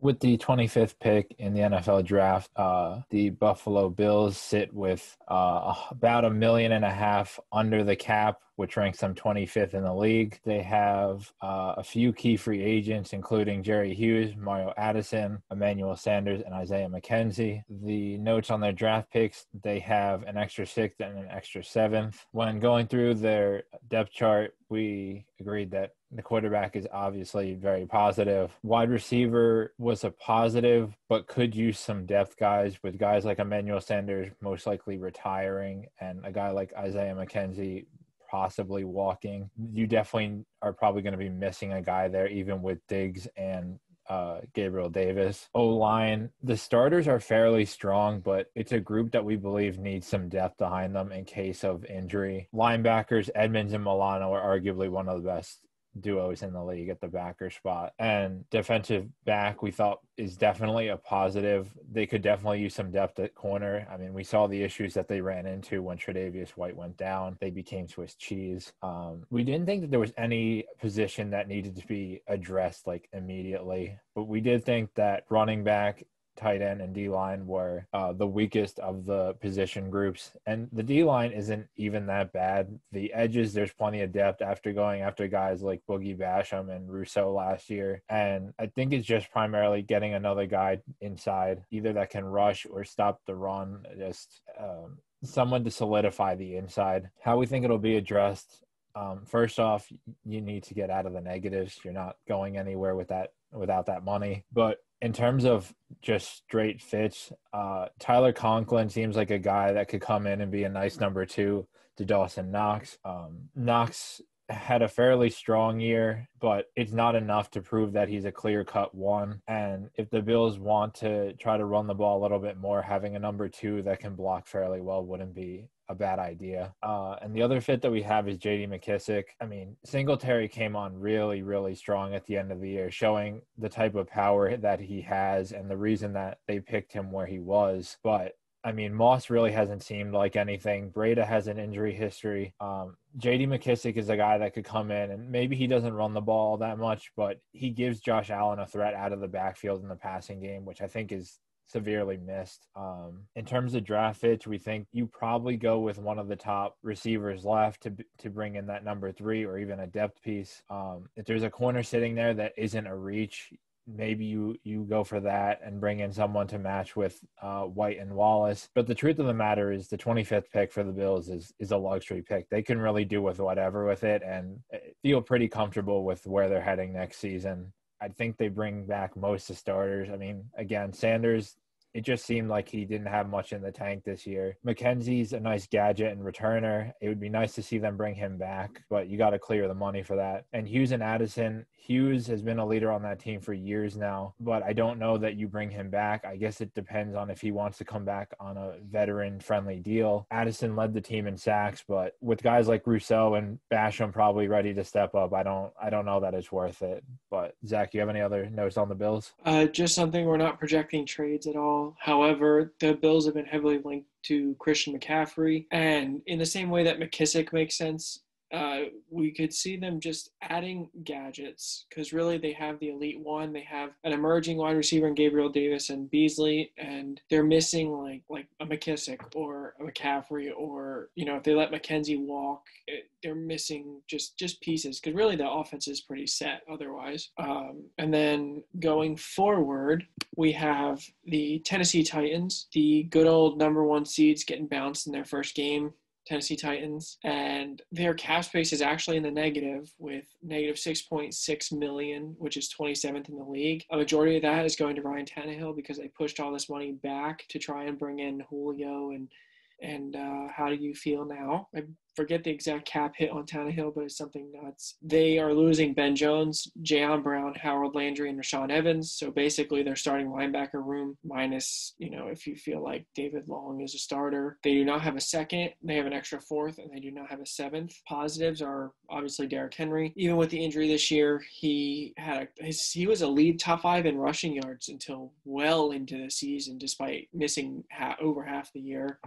with the 25th pick in the NFL draft, uh, the Buffalo Bills sit with uh, about a million and a half under the cap which ranks them 25th in the league. They have uh, a few key free agents, including Jerry Hughes, Mario Addison, Emmanuel Sanders, and Isaiah McKenzie. The notes on their draft picks, they have an extra sixth and an extra seventh. When going through their depth chart, we agreed that the quarterback is obviously very positive. Wide receiver was a positive, but could use some depth guys with guys like Emmanuel Sanders most likely retiring and a guy like Isaiah McKenzie possibly walking. You definitely are probably going to be missing a guy there, even with Diggs and uh, Gabriel Davis. O line, the starters are fairly strong, but it's a group that we believe needs some depth behind them in case of injury. Linebackers, Edmonds and Milano are arguably one of the best duos in the league at the backer spot. And defensive back, we thought is definitely a positive. They could definitely use some depth at corner. I mean, we saw the issues that they ran into when Tre'Davious White went down. They became Swiss cheese. Um, we didn't think that there was any position that needed to be addressed like immediately, but we did think that running back tight end and D line were uh, the weakest of the position groups. And the D line isn't even that bad. The edges, there's plenty of depth after going after guys like Boogie Basham and Rousseau last year. And I think it's just primarily getting another guy inside, either that can rush or stop the run, just um, someone to solidify the inside. How we think it'll be addressed. Um, first off, you need to get out of the negatives. You're not going anywhere with that without that money. But in terms of just straight fits, uh, Tyler Conklin seems like a guy that could come in and be a nice number two to Dawson Knox. Um, Knox had a fairly strong year, but it's not enough to prove that he's a clear cut one. And if the Bills want to try to run the ball a little bit more, having a number two that can block fairly well wouldn't be a bad idea. Uh, and the other fit that we have is JD McKissic. I mean, Singletary came on really, really strong at the end of the year, showing the type of power that he has and the reason that they picked him where he was. But I mean, Moss really hasn't seemed like anything. Breida has an injury history. Um, JD McKissic is a guy that could come in and maybe he doesn't run the ball that much, but he gives Josh Allen a threat out of the backfield in the passing game, which I think is severely missed. Um, in terms of draft fits, we think you probably go with one of the top receivers left to to bring in that number three or even a depth piece. Um, if there's a corner sitting there that isn't a reach, maybe you you go for that and bring in someone to match with uh, White and Wallace. But the truth of the matter is, the 25th pick for the Bills is is a luxury pick. They can really do with whatever with it and eh, feel pretty comfortable with where they're heading next season. I think they bring back most of the starters. I mean, again, Sanders it just seemed like he didn't have much in the tank this year. McKenzie's a nice gadget and returner. It would be nice to see them bring him back, but you got to clear the money for that. And Hughes and Addison, Hughes has been a leader on that team for years now, but I don't know that you bring him back. I guess it depends on if he wants to come back on a veteran friendly deal. Addison led the team in sacks, but with guys like Rousseau and Basham probably ready to step up, I don't I don't know that it's worth it. But Zach, you have any other notes on the Bills? Uh, just something we're not projecting trades at all However, the Bills have been heavily linked to Christian McCaffrey. And in the same way that McKissic makes sense, uh, we could see them just adding gadgets because really they have the elite one. They have an emerging wide receiver in Gabriel Davis and Beasley, and they're missing like like a McKissic or a McCaffrey or you know if they let McKenzie walk, it, they're missing just just pieces because really the offense is pretty set otherwise. Um, and then going forward, we have the Tennessee Titans, the good old number one seeds getting bounced in their first game Tennessee Titans, and their cap space is actually in the negative with negative 6.6 million, which is 27th in the league. A majority of that is going to Ryan Tannehill because they pushed all this money back to try and bring in Julio and and uh, how do you feel now? I forget the exact cap hit on Tannehill, but it's something nuts. They are losing Ben Jones, Jayon Brown, Harold Landry, and Rashaan Evans. So basically, they're starting linebacker room minus, you know, if you feel like David Long is a starter. They do not have a second. They have an extra fourth, and they do not have a seventh. Positives are obviously Derrick Henry. Even with the injury this year, he had a, his, he was a lead top five in rushing yards until well into the season, despite missing ha- over half the year.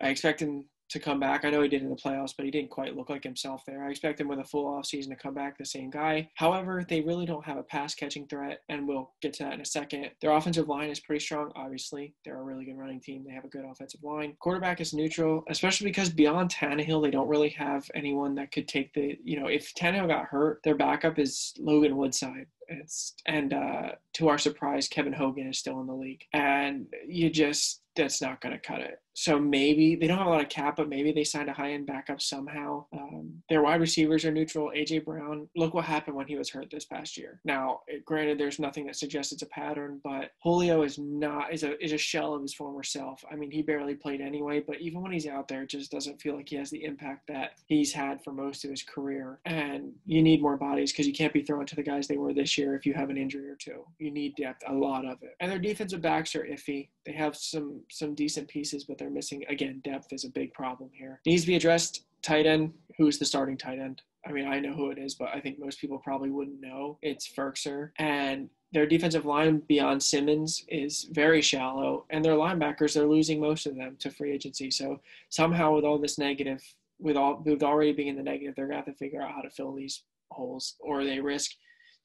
I expect him to come back. I know he did in the playoffs, but he didn't quite look like himself there. I expect him with a full off season to come back the same guy. However, they really don't have a pass catching threat, and we'll get to that in a second. Their offensive line is pretty strong, obviously. They're a really good running team. They have a good offensive line. Quarterback is neutral, especially because beyond Tannehill, they don't really have anyone that could take the, you know, if Tannehill got hurt, their backup is Logan Woodside. It's and uh, to our surprise, Kevin Hogan is still in the league, and you just that's not going to cut it. So maybe they don't have a lot of cap, but maybe they signed a high end backup somehow. Um, their wide receivers are neutral. AJ Brown, look what happened when he was hurt this past year. Now, granted, there's nothing that suggests it's a pattern, but Julio is not is a is a shell of his former self. I mean, he barely played anyway, but even when he's out there, it just doesn't feel like he has the impact that he's had for most of his career. And you need more bodies because you can't be throwing to the guys they were this year if you have an injury or two. You need depth, a lot of it. And their defensive backs are iffy. They have some some decent pieces, but they're missing again. Depth is a big problem here. Needs to be addressed. Tight end. Who's the starting tight end? I mean, I know who it is, but I think most people probably wouldn't know. It's Firkser. And their defensive line beyond Simmons is very shallow. And their linebackers, they're losing most of them to free agency. So somehow, with all this negative, with all with already being in the negative, they're gonna have to figure out how to fill these holes, or they risk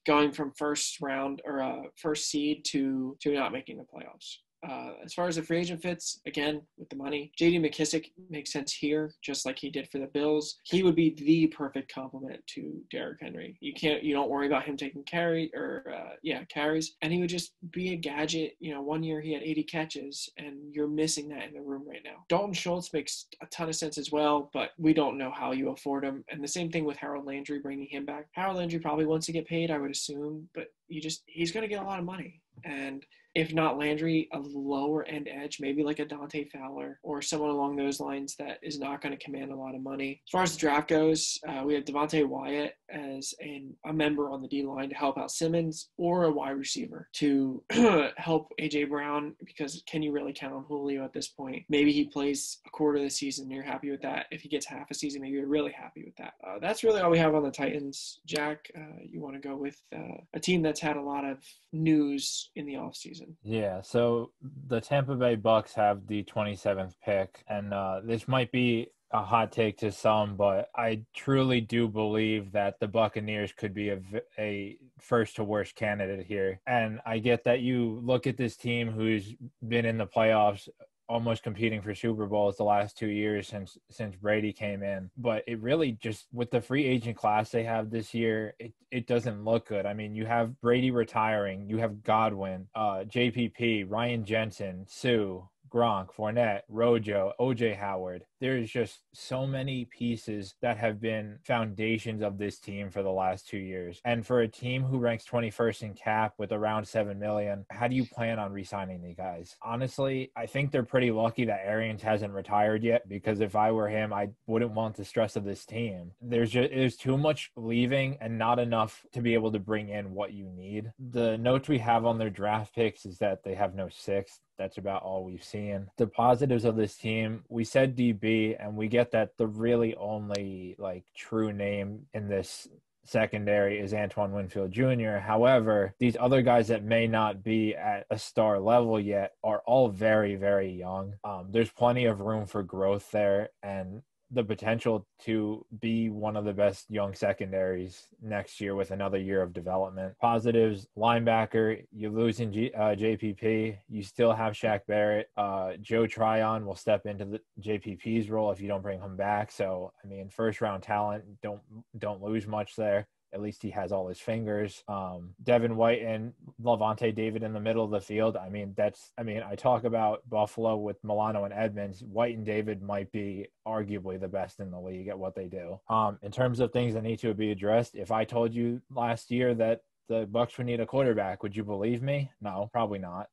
going from first round or uh, first seed to to not making the playoffs. Uh, as far as the free agent fits, again, with the money, JD McKissic makes sense here, just like he did for the Bills. He would be the perfect complement to Derrick Henry. You can't, you don't worry about him taking carry or, uh, yeah, carries, and he would just be a gadget. You know, one year he had 80 catches, and you're missing that in the room right now. Dalton Schultz makes a ton of sense as well, but we don't know how you afford him. And the same thing with Harold Landry bringing him back. Harold Landry probably wants to get paid, I would assume, but you just, he's going to get a lot of money. And if not Landry, a lower end edge, maybe like a Dante Fowler or someone along those lines that is not going to command a lot of money. As far as the draft goes, uh, we have Devonte Wyatt as an, a member on the D line to help out Simmons or a wide receiver to help AJ Brown because can you really count on Julio at this point? Maybe he plays a quarter of the season. You're happy with that. If he gets half a season, maybe you're really happy with that. Uh, that's really all we have on the Titans. Jack, uh, you want to go with uh, a team that's had a lot of news in the offseason? Yeah. So the Tampa Bay Bucks have the 27th pick, and uh, this might be a hot take to some, but I truly do believe that the Buccaneers could be a, a first to worst candidate here. And I get that you look at this team who's been in the playoffs almost competing for Super Bowls the last two years since since Brady came in. But it really just with the free agent class they have this year, it, it doesn't look good. I mean, you have Brady retiring, you have Godwin, uh, JPP, Ryan Jensen, Suh, Gronk, Fournette, Rojo, OJ Howard. There's just so many pieces that have been foundations of this team for the last two years. And for a team who ranks 21st in cap with around 7 million, how do you plan on re signing the guys? Honestly, I think they're pretty lucky that Arians hasn't retired yet because if I were him, I wouldn't want the stress of this team. There's just there's too much leaving and not enough to be able to bring in what you need. The notes we have on their draft picks is that they have no sixth that's about all we've seen. The positives of this team, we said DB, and we get that the really only like true name in this secondary is Antoine Winfield Jr. However, these other guys that may not be at a star level yet are all very, very young. Um, there's plenty of room for growth there, and the potential to be one of the best young secondaries next year with another year of development. Positives: linebacker, you lose in G, uh, JPP, you still have Shaq Barrett. Uh, Joe Tryon will step into the JPP's role if you don't bring him back. So, I mean, first round talent, don't don't lose much there. At least he has all his fingers. Um, Devin White and Lavonte David in the middle of the field. I mean, that's, I mean, I talk about Buffalo with Milano and Edmonds. White and David might be arguably the best in the league at what they do. Um, in terms of things that need to be addressed, if I told you last year that the Bucks would need a quarterback, would you believe me? No, probably not.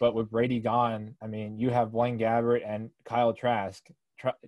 But with Brady gone, I mean, you have Blaine Gabbert and Kyle Trask.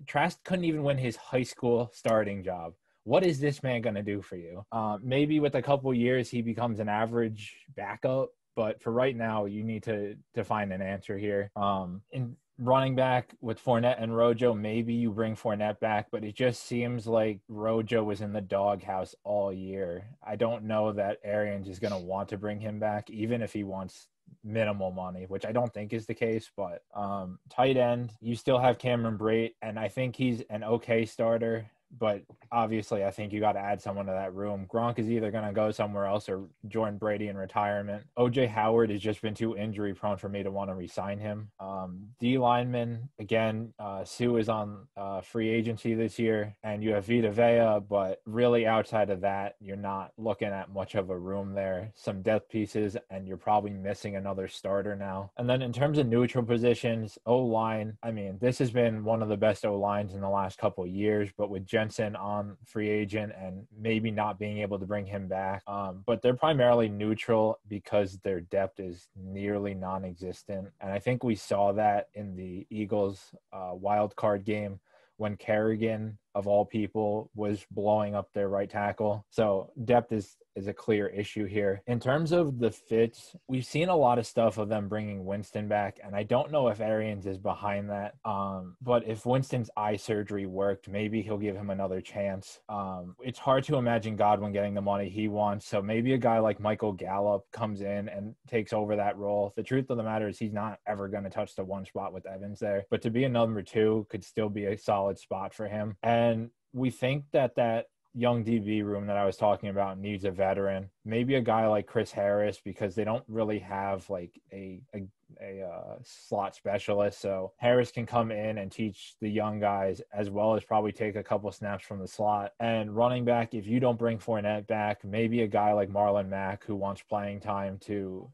Trask couldn't even win his high school starting job what is this man going to do for you? Uh, maybe with a couple years, he becomes an average backup. But for right now, you need to to find an answer here. Um, in running back with Fournette and Rojo, maybe you bring Fournette back, but it just seems like Rojo was in the doghouse all year. I don't know that Arians is going to want to bring him back, even if he wants minimal money, which I don't think is the case. But um, tight end, you still have Cameron Brate, and I think he's an okay starter but obviously I think you got to add someone to that room. Gronk is either going to go somewhere else or join Brady in retirement. OJ Howard has just been too injury prone for me to want to resign him. Um, D lineman, again, uh, Suh is on uh, free agency this year, and you have Vita Vea, but really outside of that, you're not looking at much of a room there. Some depth pieces, and you're probably missing another starter now. And then in terms of neutral positions, O line, I mean, this has been one of the best O lines in the last couple years, but with Jensen on free agent and maybe not being able to bring him back. Um, but they're primarily neutral because their depth is nearly non existent. And I think we saw that in the Eagles uh, wild card game when Kerrigan, of all people, was blowing up their right tackle. So depth is is a clear issue here. In terms of the fits, we've seen a lot of stuff of them bringing Winston back, and I don't know if Arians is behind that. Um, but if Winston's eye surgery worked, maybe he'll give him another chance. Um, it's hard to imagine Godwin getting the money he wants, so maybe a guy like Michael Gallup comes in and takes over that role. The truth of the matter is he's not ever going to touch the one spot with Evans there, but to be a number two could still be a solid spot for him. And we think that that young DB room that I was talking about needs a veteran, maybe a guy like Chris Harris because they don't really have like a a, a uh, slot specialist. So Harris can come in and teach the young guys as well as probably take a couple snaps from the slot. And running back, if you don't bring Fournette back, maybe a guy like Marlon Mack who wants playing time to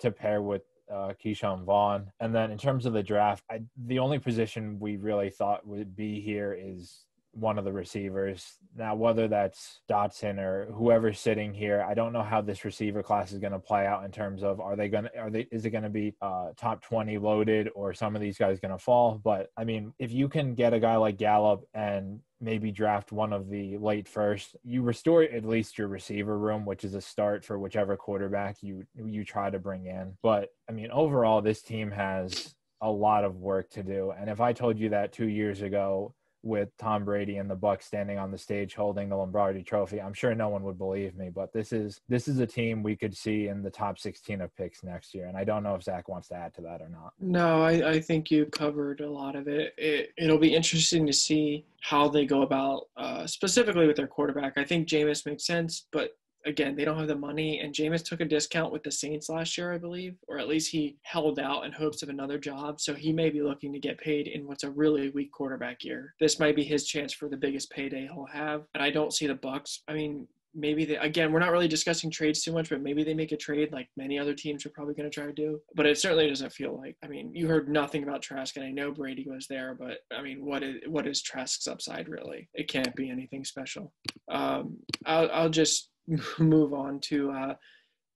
to pair with uh, Ke'Shawn Vaughn. And then in terms of the draft, I, the only position we really thought would be here is one of the receivers. Now, whether that's Dotson or whoever's sitting here, I don't know how this receiver class is going to play out in terms of are they going to are they is it going to be uh, top twenty loaded or some of these guys going to fall? But I mean, if you can get a guy like Gallup and maybe draft one of the late first, you restore at least your receiver room, which is a start for whichever quarterback you you try to bring in. But I mean, overall, this team has a lot of work to do. And if I told you that two years ago with Tom Brady and the Bucs standing on the stage holding the Lombardi Trophy, I'm sure no one would believe me. But this is this is a team we could see in the top 16 of picks next year, and I don't know if Zach wants to add to that or not. No, I, I think you covered a lot of it. it. It'll be interesting to see how they go about uh, specifically with their quarterback. I think Jameis makes sense, but again, they don't have the money. And Jameis took a discount with the Saints last year, I believe, or at least he held out in hopes of another job. So he may be looking to get paid in what's a really weak quarterback year. This might be his chance for the biggest payday he'll have. And I don't see the Bucs. I mean, maybe they again we're not really discussing trades too much but maybe they make a trade like many other teams are probably going to try to do but it certainly doesn't feel like i mean you heard nothing about trask and i know brady was there but i mean what is what is trask's upside really it can't be anything special um i'll, I'll just move on to uh,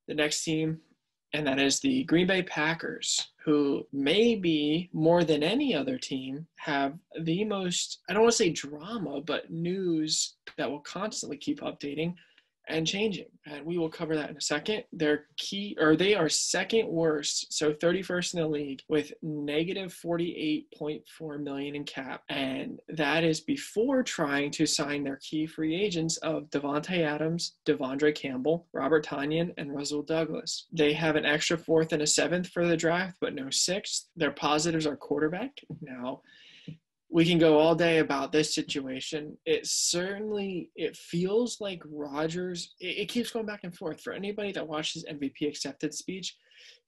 the next team, and that is the Green Bay Packers, who maybe more than any other team have the most, I don't want to say drama, but news that will constantly keep updating and changing. And we will cover that in a second. Their key, or they are second worst, so 31st in the league with negative 48.4 million in cap. And that is before trying to sign their key free agents of Davante Adams, De'Vondre Campbell, Robert Tonyan, and Rasul Douglas. They have an extra fourth and a seventh for the draft, but no sixth. Their positives are quarterback. Now, we can go all day about this situation. It certainly it feels like Rodgers. It, it, keeps going back and forth. For anybody that watched his MVP acceptance speech,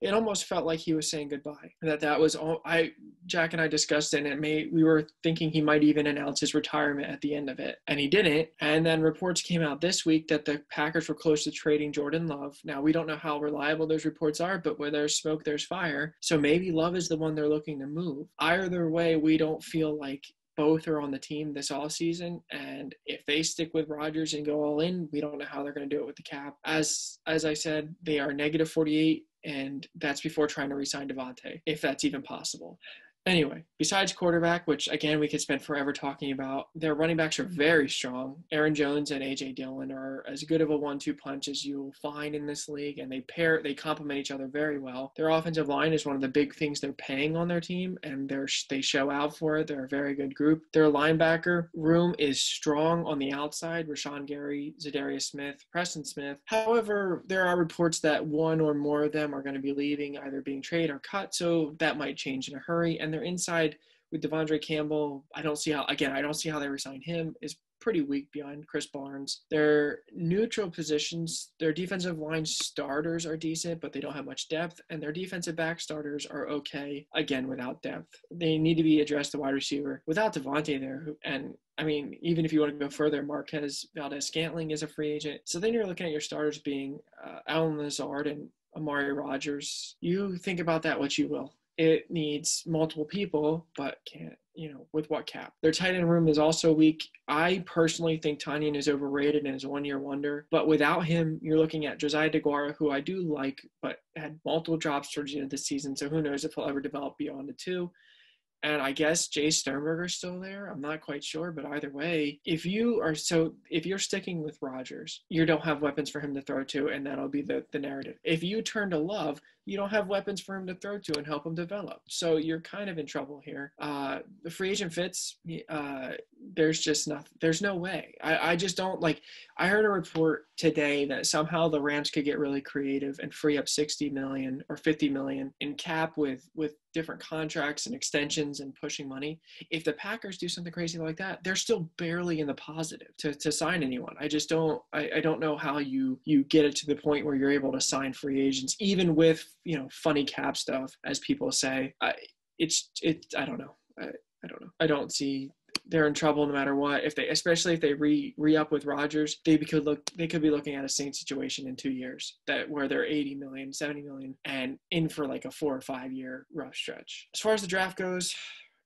it almost felt like he was saying goodbye. That that was all. I Jack and I discussed it, and it may we were thinking he might even announce his retirement at the end of it, and he didn't. And then reports came out this week that the Packers were close to trading Jordan Love. Now we don't know how reliable those reports are, but where there's smoke, there's fire. So maybe Love is the one they're looking to move. Either way, we don't feel like both are on the team this all season and if they stick with Rodgers and go all in we don't know how they're going to do it with the cap as as I said they are negative 48 and that's before trying to resign Davante, if that's even possible. Anyway, besides quarterback, which again we could spend forever talking about, their running backs are very strong. Aaron Jones and AJ Dillon are as good of a one-two punch as you'll find in this league, and they pair they complement each other very well. Their offensive line is one of the big things they're paying on their team, and they're they show out for it. They're a very good group. Their linebacker room is strong on the outside. Rashan Gary, Za'Darius Smith, Preston Smith. However, there are reports that one or more of them are going to be leaving, either being traded or cut, so that might change in a hurry. And their inside with De'Vondre Campbell, I don't see how again, I don't see how they resign him is pretty weak behind Krys Barnes. Their neutral positions, their defensive line starters are decent, but they don't have much depth, and their defensive back starters are okay, again, without depth. They need to be addressed the wide receiver without Davante there. And I mean, even if you want to go further, Marquez Valdes Scantling is a free agent. So then you're looking at your starters being uh, Allen Lazard and Amari Rodgers. You think about that what you will it needs multiple people, but can't, you know, with what cap? Their tight end room is also weak. I personally think Tonyan is overrated and is a one year wonder. But without him, you're looking at Josiah DeGuara, who I do like, but had multiple drops towards the end of the season. So who knows if he'll ever develop beyond the two. And I guess Jace Sternberger's still there. I'm not quite sure, but either way, if you are so if you're sticking with Rodgers, you don't have weapons for him to throw to, and that'll be the, the narrative. If you turn to Love, you don't have weapons for him to throw to and help him develop. So you're kind of in trouble here. Uh, the free agent fits. Uh, there's just nothing. There's no way. I, I just don't like. I heard a report today that somehow the Rams could get really creative and free up 60 million or 50 million in cap with with different contracts and extensions and pushing money. If the Packers do something crazy like that, they're still barely in the positive to, to sign anyone. I just don't. I, I don't know how you you get it to the point where you're able to sign free agents even with you know funny cap stuff as people say I, it's it i don't know I, I don't know i don't see they're in trouble no matter what if they especially if they re re up with Rodgers they could look they could be looking at a same situation in two years that where they're 80 million 70 million and in for like a four or five year rough stretch as far as the draft goes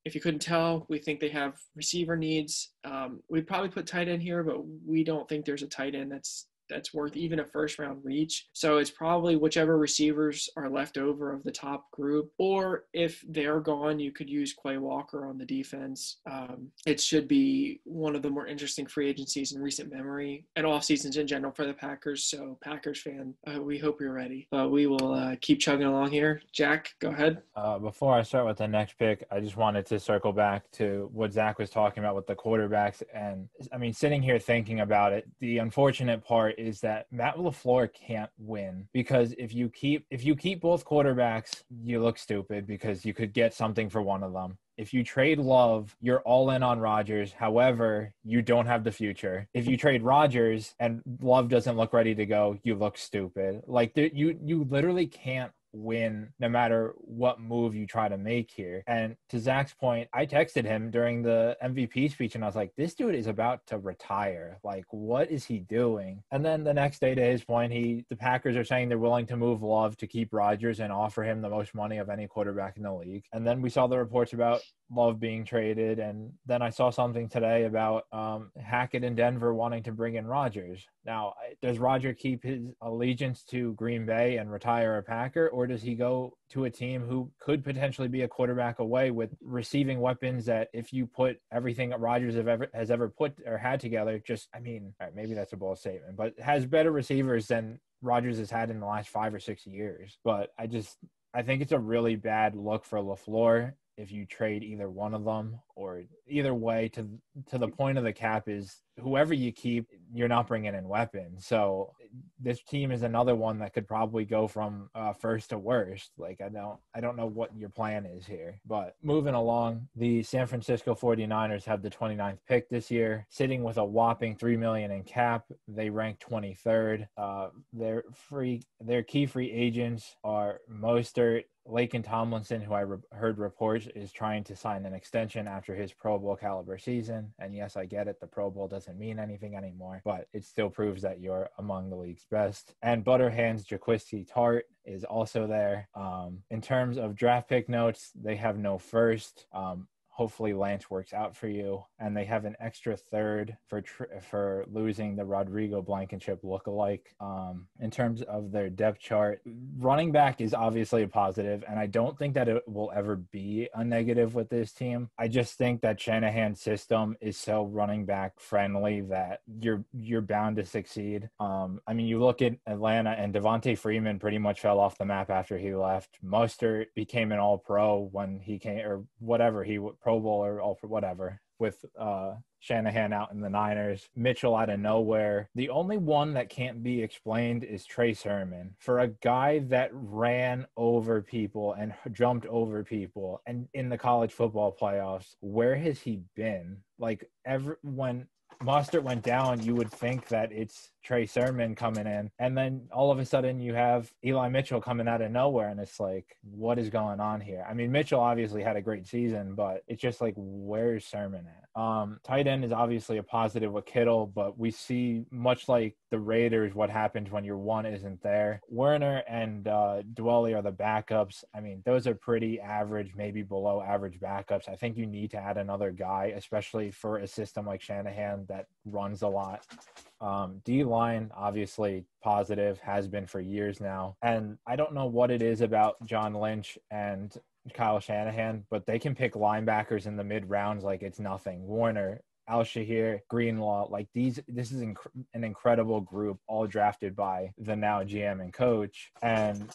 if you couldn't tell, we think they have receiver needs. Um, we'd probably put tight end here, but we don't think there's a tight end that's that's worth even a first round reach. So it's probably whichever receivers are left over of the top group, or if they're gone, you could use Quay Walker on the defense. Um, it should be one of the more interesting free agencies in recent memory and off seasons in general for the Packers. So Packers fan, uh, we hope you're ready. But we will uh, keep chugging along here. Jack, go ahead. Uh, before I start with the next pick, I just wanted to circle back to what Zach was talking about with the quarterbacks. And I mean, sitting here thinking about it, the unfortunate part is that Matt LaFleur can't win because if you keep if you keep both quarterbacks, you look stupid because you could get something for one of them. If you trade Love, you're all in on Rodgers. However, you don't have the future. If you trade Rodgers and Love doesn't look ready to go, you look stupid. Like you you literally can't win no matter what move you try to make here. And to Zach's point, I texted him during the MVP speech and I was like, this dude is about to retire. Like, what is he doing? And then the next day, to his point, he the Packers are saying they're willing to move Love to keep Rodgers and offer him the most money of any quarterback in the league. And then we saw the reports about Love being traded. And then I saw something today about um, Hackett in Denver wanting to bring in Rodgers. Now, does Roger keep his allegiance to Green Bay and retire a Packer, or does he go to a team who could potentially be a quarterback away with receiving weapons that, if you put everything that Rodgers have ever, has ever put or had together, just, I mean, maybe that's a bold statement, but has better receivers than Rodgers has had in the last five or six years. But I just, I think it's a really bad look for LaFleur if you trade either one of them or either way to to the point of the cap is whoever you keep you're not bringing in weapons. So this team is another one that could probably go from uh, first to worst. Like i don't i don't know what your plan is here but moving along the san francisco 49ers have the 29th pick this year sitting with a whopping 3 million in cap. They rank 23rd uh, their free their key free agents are mostert Laken Tomlinson, who I re- heard reports is trying to sign an extension after his Pro Bowl caliber season. And yes, I get it. The Pro Bowl doesn't mean anything anymore, but it still proves that you're among the league's best. And Butterhands Jaquiski Tartt is also there. Um, in terms of draft pick notes, they have no first. Um, hopefully Lance works out for you. And they have an extra third for tr- for losing the Rodrigo Blankenship lookalike. Um, in terms of their depth chart, running back is obviously a positive, and I don't think that it will ever be a negative with this team. I just think that Shanahan's system is so running back friendly that you're you're bound to succeed. Um, I mean, you look at Atlanta and Devonta Freeman pretty much fell off the map after he left. Mostert became an All Pro when he came, or whatever he Pro Bowl or all for whatever with uh, Shanahan out in the Niners, Mitchell out of nowhere. The only one that can't be explained is Trey Sermon. For a guy that ran over people and jumped over people and in the college football playoffs, where has he been? Like every when Mostert went down, you would think that it's Trey Sermon coming in. And then all of a sudden you have Eli Mitchell coming out of nowhere. And it's like, what is going on here? I mean, Mitchell obviously had a great season, but it's just like, where's Sermon at? Um, tight end is obviously a positive with Kittle, but we see much like the Raiders what happens when your one isn't there. Woerner and uh, Dwelley are the backups. I mean, those are pretty average, maybe below average backups. I think you need to add another guy, especially for a system like Shanahan that runs a lot. Um, D line, obviously positive, has been for years now. And I don't know what it is about John Lynch and Kyle Shanahan, but they can pick linebackers in the mid rounds like it's nothing. Warner, Al-Shaair, Greenlaw, like these, this is inc- an incredible group, all drafted by the now GM and coach. And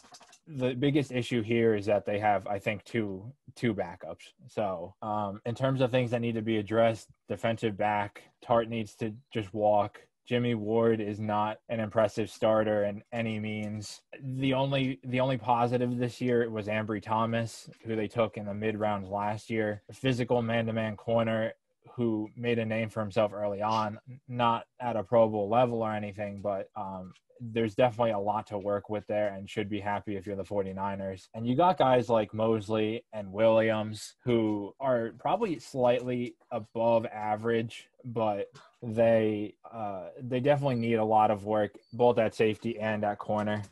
the biggest issue here is that they have, I think, two two backups. So, um, in terms of things that need to be addressed, defensive back, Tartt needs to just walk. Jimmy Ward is not an impressive starter in any means. The only the only positive this year was Ambry Thomas, who they took in the mid rounds last year. Physical man to man corner who made a name for himself early on, not at a Pro Bowl level or anything, but um, there's definitely a lot to work with there and should be happy if you're the 49ers. And you got guys like Moseley and Williams who are probably slightly above average, but they uh, they definitely need a lot of work both at safety and at corner.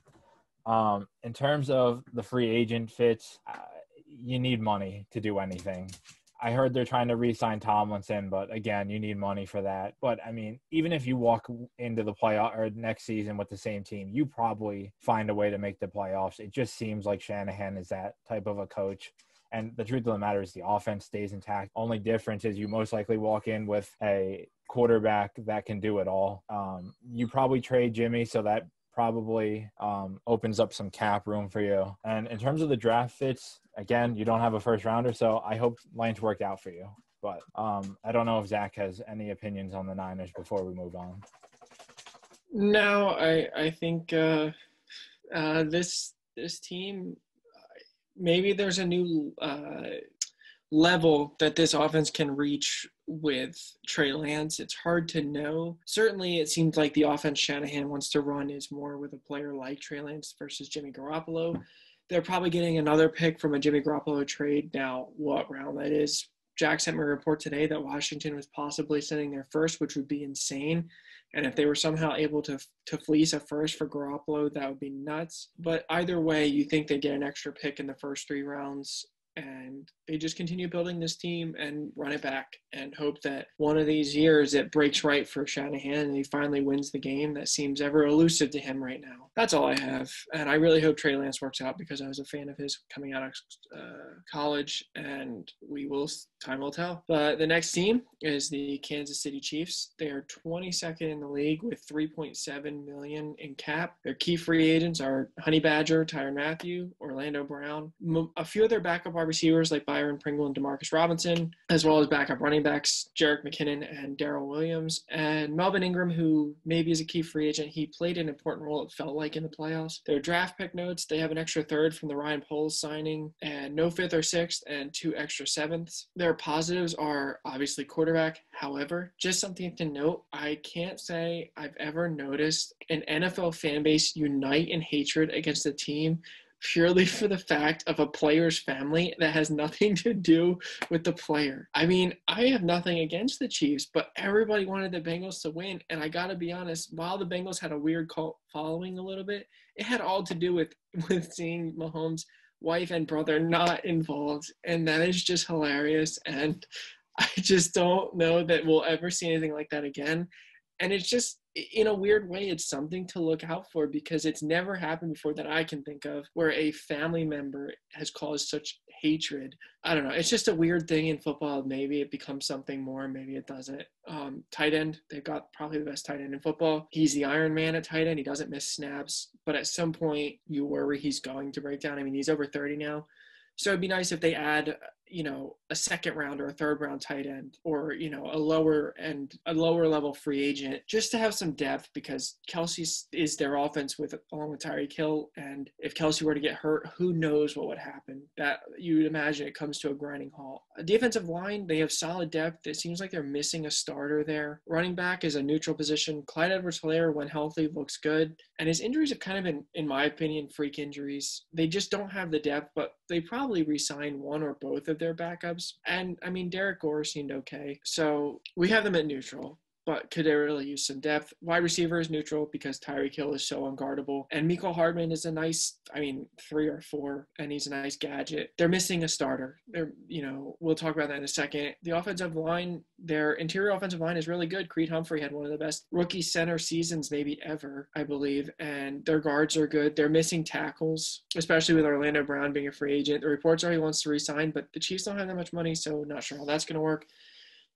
Um, in terms of the free agent fits, uh, you need money to do anything. I heard they're trying to re-sign Tomlinson, but again, you need money for that. But I mean, even if you walk into the playoff or next season with the same team, you probably find a way to make the playoffs. It just seems like Shanahan is that type of a coach. And the truth of the matter is the offense stays intact. Only difference is you most likely walk in with a quarterback that can do it all. Um, you probably trade Jimmy, so that probably um, opens up some cap room for you. And in terms of the draft fits, again, you don't have a first rounder, so I hope Lance worked out for you. But um, I don't know if Zach has any opinions on the Niners before we move on. No, I I think uh, uh, this this team maybe there's a new uh, level that this offense can reach with Trey Lance. It's hard to know. Certainly, it seems like the offense Shanahan wants to run is more with a player like Trey Lance versus Jimmy Garoppolo. They're probably getting another pick from a Jimmy Garoppolo trade. Now, what round that is? Jack sent me a report today that Washington was possibly sending their first, which would be insane. And if they were somehow able to to fleece a first for Garoppolo, that would be nuts. But either way, you think they get an extra pick in the first three rounds and they just continue building this team and run it back and hope that one of these years it breaks right for Shanahan and he finally wins the game that seems ever elusive to him right now. That's all I have. And I really hope Trey Lance works out because I was a fan of his coming out of uh, college and we will, time will tell. But the next team is the Kansas City Chiefs. They are 22nd in the league with 3.7 million in cap. Their key free agents are Honey Badger, Tyrann Mathieu, Orlando Brown. A few of their backup wide receivers like Byron Pringle and Demarcus Robinson, as well as backup running backs Jerick McKinnon and Darrel Williams, and Melvin Ingram, who maybe is a key free agent. He played an important role, it felt like, in the playoffs. Their draft pick notes, they have an extra third from the Ryan Poles signing, and no fifth or sixth, and two extra sevenths. Their positives are obviously quarterback. However, just something to note, I can't say I've ever noticed an NFL fan base unite in hatred against a team purely for the fact of a player's family that has nothing to do with the player. I mean, I have nothing against the Chiefs, but everybody wanted the Bengals to win. And I got to be honest, while the Bengals had a weird cult following a little bit, it had all to do with, with seeing Mahomes' wife and brother not involved. And that is just hilarious. And I just don't know that we'll ever see anything like that again. And it's just, in a weird way, it's something to look out for because it's never happened before that I can think of where a family member has caused such hatred. I don't know. It's just a weird thing in football. Maybe it becomes something more, maybe it doesn't. Um, tight end, they've got probably the best tight end in football. He's the Iron Man at tight end. He doesn't miss snaps, but at some point you worry he's going to break down. I mean, he's over 30 now. So it'd be nice if they add you know a second round or a third round tight end or you know a lower and a lower level free agent just to have some depth because Kelce is their offense with along with Tyreek Hill. And if Kelce were to get hurt who knows what would happen? That you would imagine it comes to a grinding halt. A defensive line they have solid depth. It seems like they're missing a starter there. Running back is a neutral position. Clyde Edwards-Helaire when healthy looks good. And his injuries have kind of been in my opinion freak injuries. They just don't have the depth but they probably resign one or both of their backups. And I mean, Derrick Gore seemed okay. So we have them at neutral but could they really use some depth? Wide receiver is neutral because Tyreek Hill is so unguardable. And Mecole Hardman is a nice, I mean, three or four, and he's a nice gadget. They're missing a starter. They're, you know, we'll talk about that in a second. The offensive line, their interior offensive line is really good. Creed Humphrey had one of the best rookie center seasons maybe ever, I believe. And their guards are good. They're missing tackles, especially with Orlando Brown being a free agent. The reports are he wants to resign, but the Chiefs don't have that much money, so not sure how that's going to work.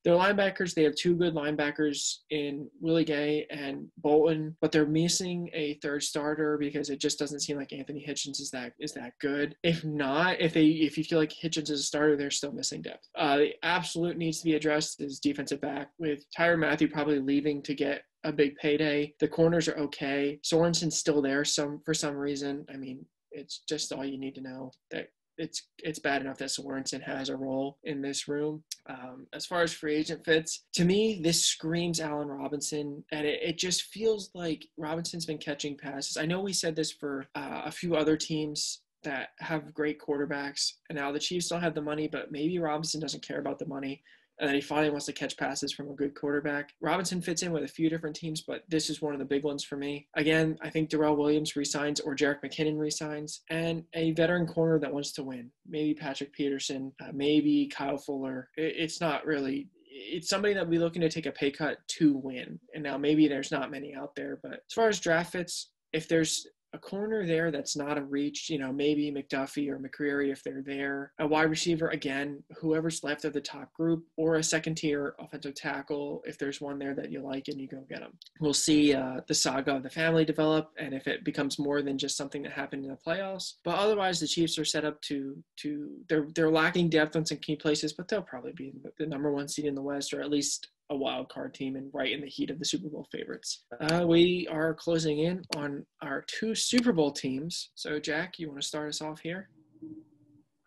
Their linebackers, they have two good linebackers in Willie Gay and Bolton, but they're missing a third starter because it just doesn't seem like Anthony Hitchens is that is that good. If not, if they if you feel like Hitchens is a starter, they're still missing depth. Uh, the absolute needs to be addressed is defensive back with Tyrann Mathieu probably leaving to get a big payday. The corners are okay. Sorensen's still there some for some reason. I mean, it's just all you need to know that it's it's bad enough that Sorensen has a role in this room. Um, as far as free agent fits, to me, this screams Allen Robinson, and it, it just feels like Robinson's been catching passes. I know we said this for uh, a few other teams that have great quarterbacks, and now the Chiefs don't have the money, but maybe Robinson doesn't care about the money. And then he finally wants to catch passes from a good quarterback. Robinson fits in with a few different teams, but this is one of the big ones for me. Again, I think Darrel Williams resigns or Jerick McKinnon resigns, and a veteran corner that wants to win. Maybe Patrick Peterson, uh, maybe Kyle Fuller. It, it's not really it's somebody that will be looking to take a pay cut to win. And now maybe there's not many out there, but as far as draft fits, if there's a corner there that's not a reach, you know, maybe McDuffie or McCreary if they're there. A wide receiver, again, whoever's left of the top group, or a second tier offensive tackle if there's one there that you like and you go get them. We'll see uh, the saga of the family develop and if it becomes more than just something that happened in the playoffs. But otherwise, the Chiefs are set up to to they're they're lacking depth on some key places, but they'll probably be the number one seed in the West or at least a wild card team and right in the heat of the Super Bowl favorites. Uh, we are closing in on our two Super Bowl teams. So, Jack, you want to start us off here?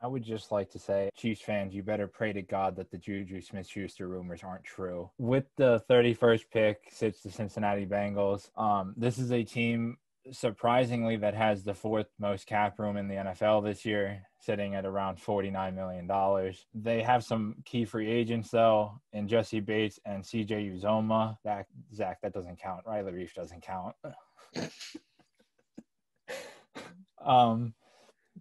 I would just like to say, Chiefs fans, you better pray to God that the Juju Smith Schuster rumors aren't true. With the 31st pick sits the Cincinnati Bengals. Um, this is a team surprisingly that has the fourth most cap room in the NFL this year sitting at around $49 million. They have some key free agents, though, in Jessie Bates and CJ Uzomah. That, Zach, that doesn't count. Riley Reiff doesn't count. um,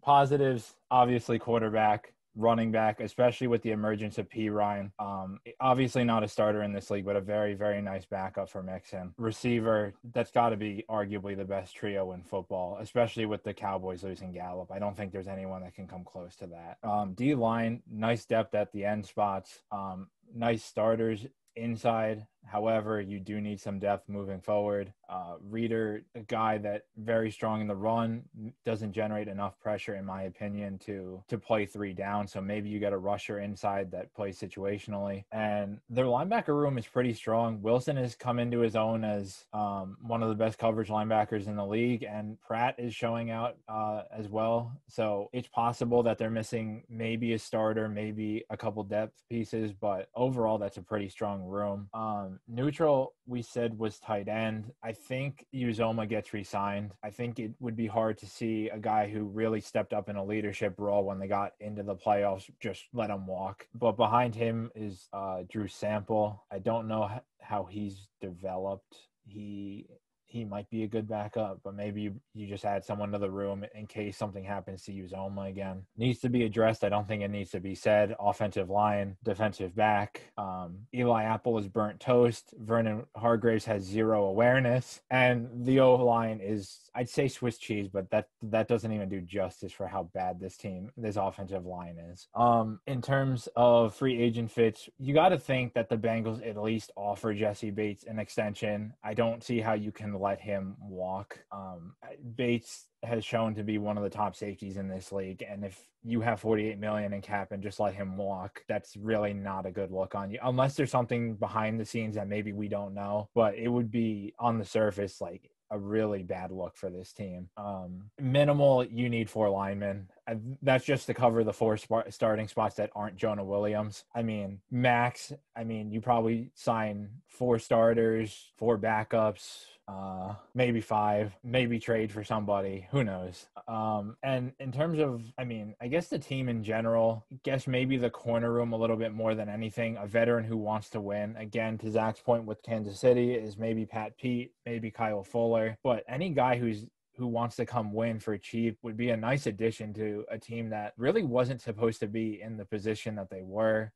positives, obviously, quarterback running back, especially with the emergence of Perine. Um, obviously not a starter in this league, but a very, very nice backup for Mixon. Receiver, that's got to be arguably the best trio in football, especially with the Cowboys losing Gallup. I don't think there's anyone that can come close to that. Um, D line, nice depth at the end spots. Um, nice starters inside. However, you do need some depth moving forward. Uh, Reader, a guy that very strong in the run, doesn't generate enough pressure, in my opinion, to to play three down. So maybe you get a rusher inside that plays situationally. And their linebacker room is pretty strong. Wilson has come into his own as um, one of the best coverage linebackers in the league, and Pratt is showing out uh, as well. So it's possible that they're missing maybe a starter, maybe a couple depth pieces, but overall, that's a pretty strong room. Um, neutral, we said was tight end. I think Uzomah gets re-signed. I think it would be hard to see a guy who really stepped up in a leadership role when they got into the playoffs just let him walk. But behind him is uh, Drew Sample. I don't know how he's developed. He he might be a good backup, but maybe you, you just add someone to the room in case something happens to Uzomah again. Needs to be addressed. I don't think it needs to be said. Offensive line, defensive back. Um, Eli Apple is burnt toast. Vernon Hargreaves has zero awareness, and the O line is I'd say Swiss cheese, but that that doesn't even do justice for how bad this team, this offensive line is. Um, in terms of free agent fits, you got to think that the Bengals at least offer Jessie Bates an extension. I don't see how you can let him walk. Um, Bates has shown to be one of the top safeties in this league, and if you have 48 million in cap and just let him walk, that's really not a good look on you. Unless there's something behind the scenes that maybe we don't know, but it would be on the surface like a really bad look for this team. Um, minimal, you need four linemen. that's just to cover the four sp- starting spots that aren't Jonah Williams. I mean, max. I mean, you probably sign four starters, four backups, uh, maybe five, maybe trade for somebody. Who knows? Um, and in terms of, I mean, I guess the team in general, guess maybe the corner room a little bit more than anything. A veteran who wants to win. Again, to Zach's point with Kansas City is maybe Pat Pete, maybe Kyle Fuller, but any guy who's who wants to come win for cheap would be a nice addition to a team that really wasn't supposed to be in the position that they were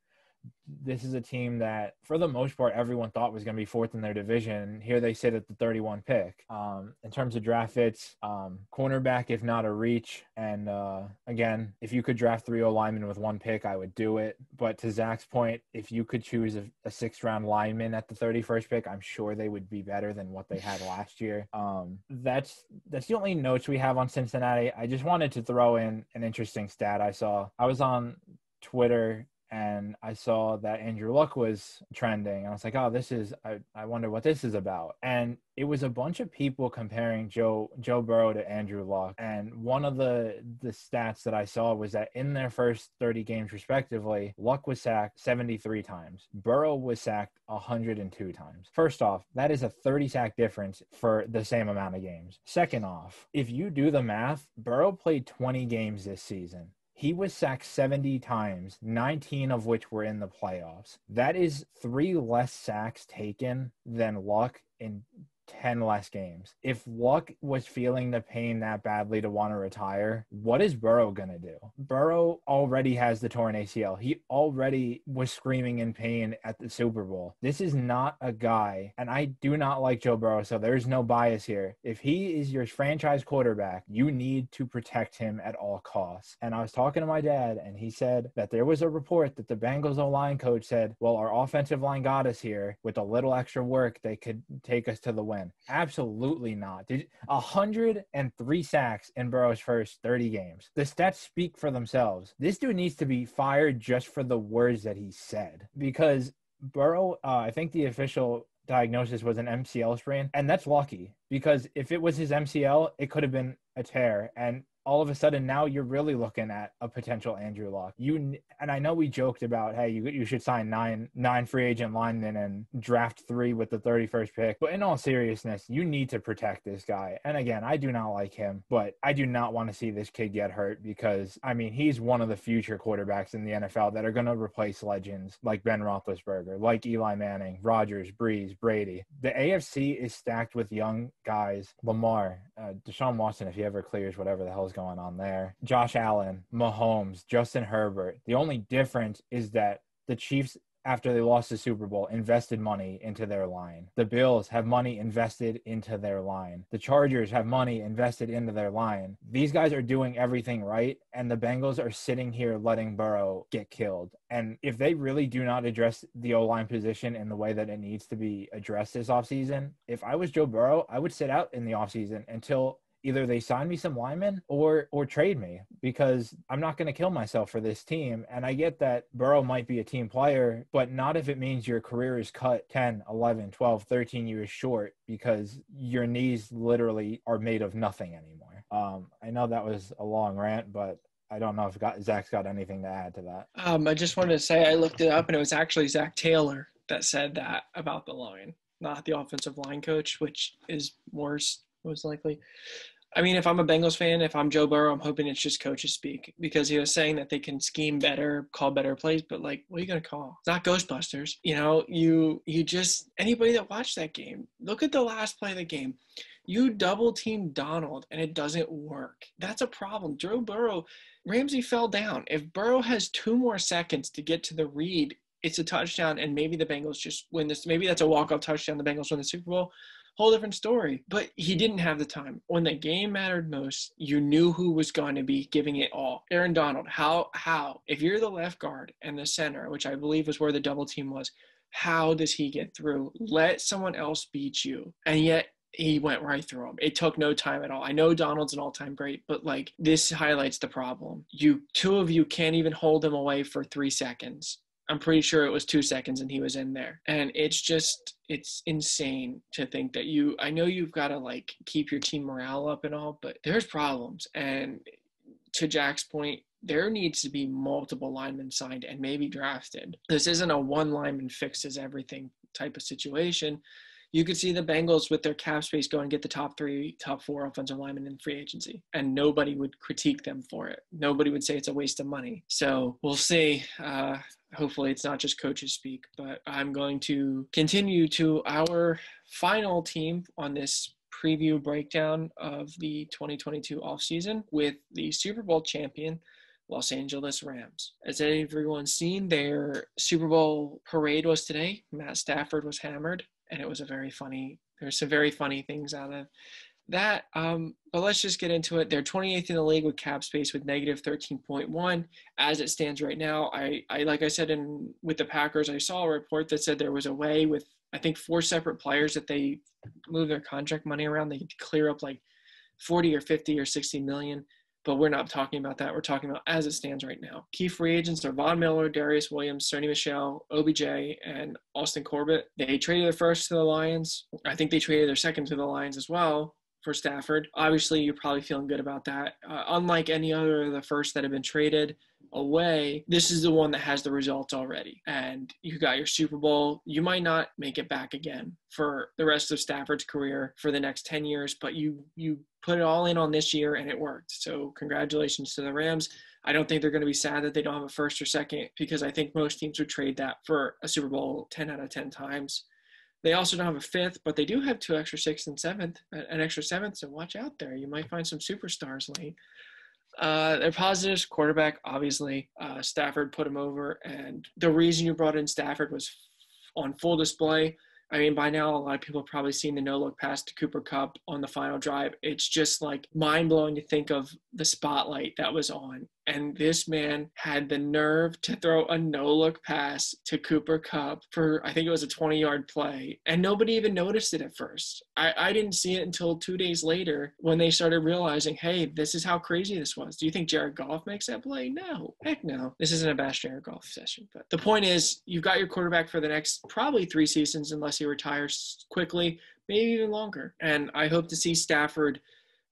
this is a team that, for the most part, everyone thought was going to be fourth in their division. Here they sit at the 31 pick. Um, in terms of draft fits, um, cornerback, if not a reach. And uh, again, if you could draft three O linemen with one pick, I would do it. But to Zach's point, if you could choose a, a sixth round lineman at the 31st pick, I'm sure they would be better than what they had last year. Um, that's that's the only notes we have on Cincinnati. I just wanted to throw in an interesting stat I saw. I was on Twitter and I saw that Andrew Luck was trending. I was like, oh, this is I, I wonder what this is about. And it was a bunch of people comparing Joe Joe Burrow to Andrew Luck. And one of the the stats that I saw was that in their first 30 games respectively, Luck was sacked 73 times. Burrow was sacked 102 times. First off, that is a 30 sack difference for the same amount of games. Second off, if you do the math, Burrow played 20 games this season He was sacked 70 times, 19 of which were in the playoffs. That is three less sacks taken than Luck in 10 less games. If Luck was feeling the pain that badly to want to retire, what is Burrow going to do? Burrow already has the torn ACL. He already was screaming in pain at the Super Bowl. This is not a guy, and I do not like Joe Burrow, so there's no bias here. If he is your franchise quarterback, you need to protect him at all costs. And I was talking to my dad, and he said that there was a report that the Bengals O line coach said, Well, our offensive line got us here. With a little extra work, they could take us to the win. Absolutely not. Did 103 sacks in Burrow's first 30 games. The stats speak for themselves. This dude needs to be fired just for the words that he said because Burrow, uh, I think the official diagnosis was an MCL sprain, and that's lucky because if it was his MCL, it could have been a tear, and all of a sudden now you're really looking at a potential Andrew Luck. You and I know we joked about hey you you should sign nine nine free agent linemen and draft three with the 31st pick, but in all seriousness, you need to protect this guy. And again, I do not like him, but I do not want to see this kid get hurt because I mean he's one of the future quarterbacks in the NFL that are going to replace legends like Ben Roethlisberger, like Eli Manning, Rodgers, Brees, Brady. The AFC is stacked with young guys. Lamar, uh, Deshaun Watson, if he ever clears whatever the hell is going on there. Josh Allen, Mahomes, Justin Herbert. The only difference is that the Chiefs after they lost the Super Bowl, invested money into their line. The Bills have money invested into their line. The Chargers have money invested into their line. These guys are doing everything right, and the Bengals are sitting here letting Burrow get killed. And if they really do not address the O line position in the way that it needs to be addressed this offseason, if I was Joe Burrow, I would sit out in the offseason until either they sign me some linemen or or trade me because I'm not going to kill myself for this team. And I get that Burrow might be a team player, but not if it means your career is cut 10, 11, 12, 13 years short because your knees literally are made of nothing anymore. Um, I know that was a long rant, but I don't know if got, Zach's got anything to add to that. Um, I just wanted to say I looked it up and it was actually Zac Taylor that said that about the line, not the offensive line coach, which is worse most likely. I mean, if I'm a Bengals fan, if I'm Joe Burrow, I'm hoping it's just coaches speak because he was saying that they can scheme better, call better plays, but like, what are you gonna call? It's not Ghostbusters. You know, you you just anybody that watched that game, look at the last play of the game. You double team Donald and it doesn't work. That's a problem. Joe Burrow, Ramsey fell down. If Burrow has two more seconds to get to the read, it's a touchdown, and maybe the Bengals just win this. Maybe that's a walk-off touchdown. The Bengals win the Super Bowl whole different story. But he didn't have the time. When the game mattered most, you knew who was going to be giving it all. Aaron Donald, how how if you're the left guard and the center, which I believe was where the double team was, how does he get through? Let someone else beat you. And yet he went right through him. It took no time at all. I know Donald's an all-time great, but like this highlights the problem. You two of you can't even hold him away for 3 seconds. I'm pretty sure it was two seconds and he was in there. And it's just, it's insane to think that you, I know you've got to like keep your team morale up and all, but there's problems. And to Jack's point, there needs to be multiple linemen signed and maybe drafted. This isn't a one lineman fixes everything type of situation you could see the Bengals with their cap space go and get the top three, top four offensive linemen in free agency, and nobody would critique them for it. Nobody would say it's a waste of money. So we'll see. Uh, hopefully, it's not just coaches speak, but I'm going to continue to our final team on this preview breakdown of the 2022 offseason with the Super Bowl champion. Los Angeles Rams. As everyone's seen, their Super Bowl parade was today. Matt Stafford was hammered and it was a very funny. There's some very funny things out of that. Um, but let's just get into it. They're 28th in the league with cap space with negative 13.1 as it stands right now. I, I like I said in with the Packers, I saw a report that said there was a way with I think four separate players that they move their contract money around. They could clear up like 40 or 50 or 60 million but we're not talking about that. We're talking about as it stands right now. Key free agents are Von Miller, Darious Williams, Sony Michel, OBJ, and Austin Corbett. They traded their first to the Lions. I think they traded their second to the Lions as well for Stafford. Obviously, you're probably feeling good about that. Uh, unlike any other of the first that have been traded, away, this is the one that has the results already. And you got your Super Bowl. You might not make it back again for the rest of Stafford's career for the next 10 years, but you you put it all in on this year and it worked. So congratulations to the Rams. I don't think they're going to be sad that they don't have a first or second because I think most teams would trade that for a Super Bowl 10 out of 10 times. They also don't have a fifth, but they do have two extra sixth and seventh, an extra seventh. So watch out there. You might find some superstars late. Uh, they're positives. Quarterback, obviously, uh, Stafford put him over, and the reason you brought in Stafford was on full display. I mean, by now, a lot of people have probably seen the no look pass to Cooper Kupp on the final drive. It's just like mind blowing to think of the spotlight that was on and this man had the nerve to throw a no look pass to Cooper Kupp for, I think it was a 20 yard play. And nobody even noticed it at first. I, I didn't see it until two days later when they started realizing, hey, this is how crazy this was. Do you think Jared Goff makes that play? No. Heck no. This isn't a bash Jared Goff session. But the point is, you've got your quarterback for the next probably three seasons unless he retires quickly, maybe even longer. And I hope to see Stafford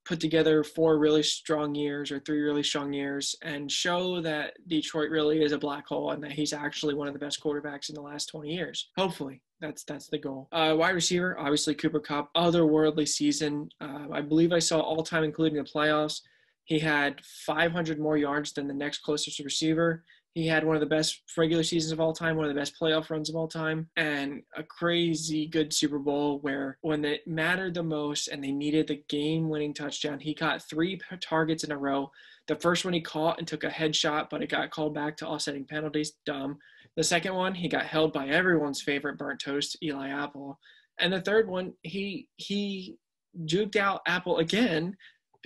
put together four really strong years or three really strong years and show that Detroit really is a black hole and that he's actually one of the best quarterbacks in the last 20 years. Hopefully. That's that's the goal. Uh, wide receiver, obviously Cooper Kupp, otherworldly season. Uh, I believe I saw all time, including the playoffs. He had 500 more yards than the next closest receiver. He had one of the best regular seasons of all time, one of the best playoff runs of all time, and a crazy good Super Bowl where when it mattered the most and they needed the game winning touchdown, he caught three targets in a row. The first one he caught and took a headshot, but it got called back to offsetting penalties. Dumb. The second one, he got held by everyone's favorite burnt toast, Eli Apple. And the third one, he he juked out Apple again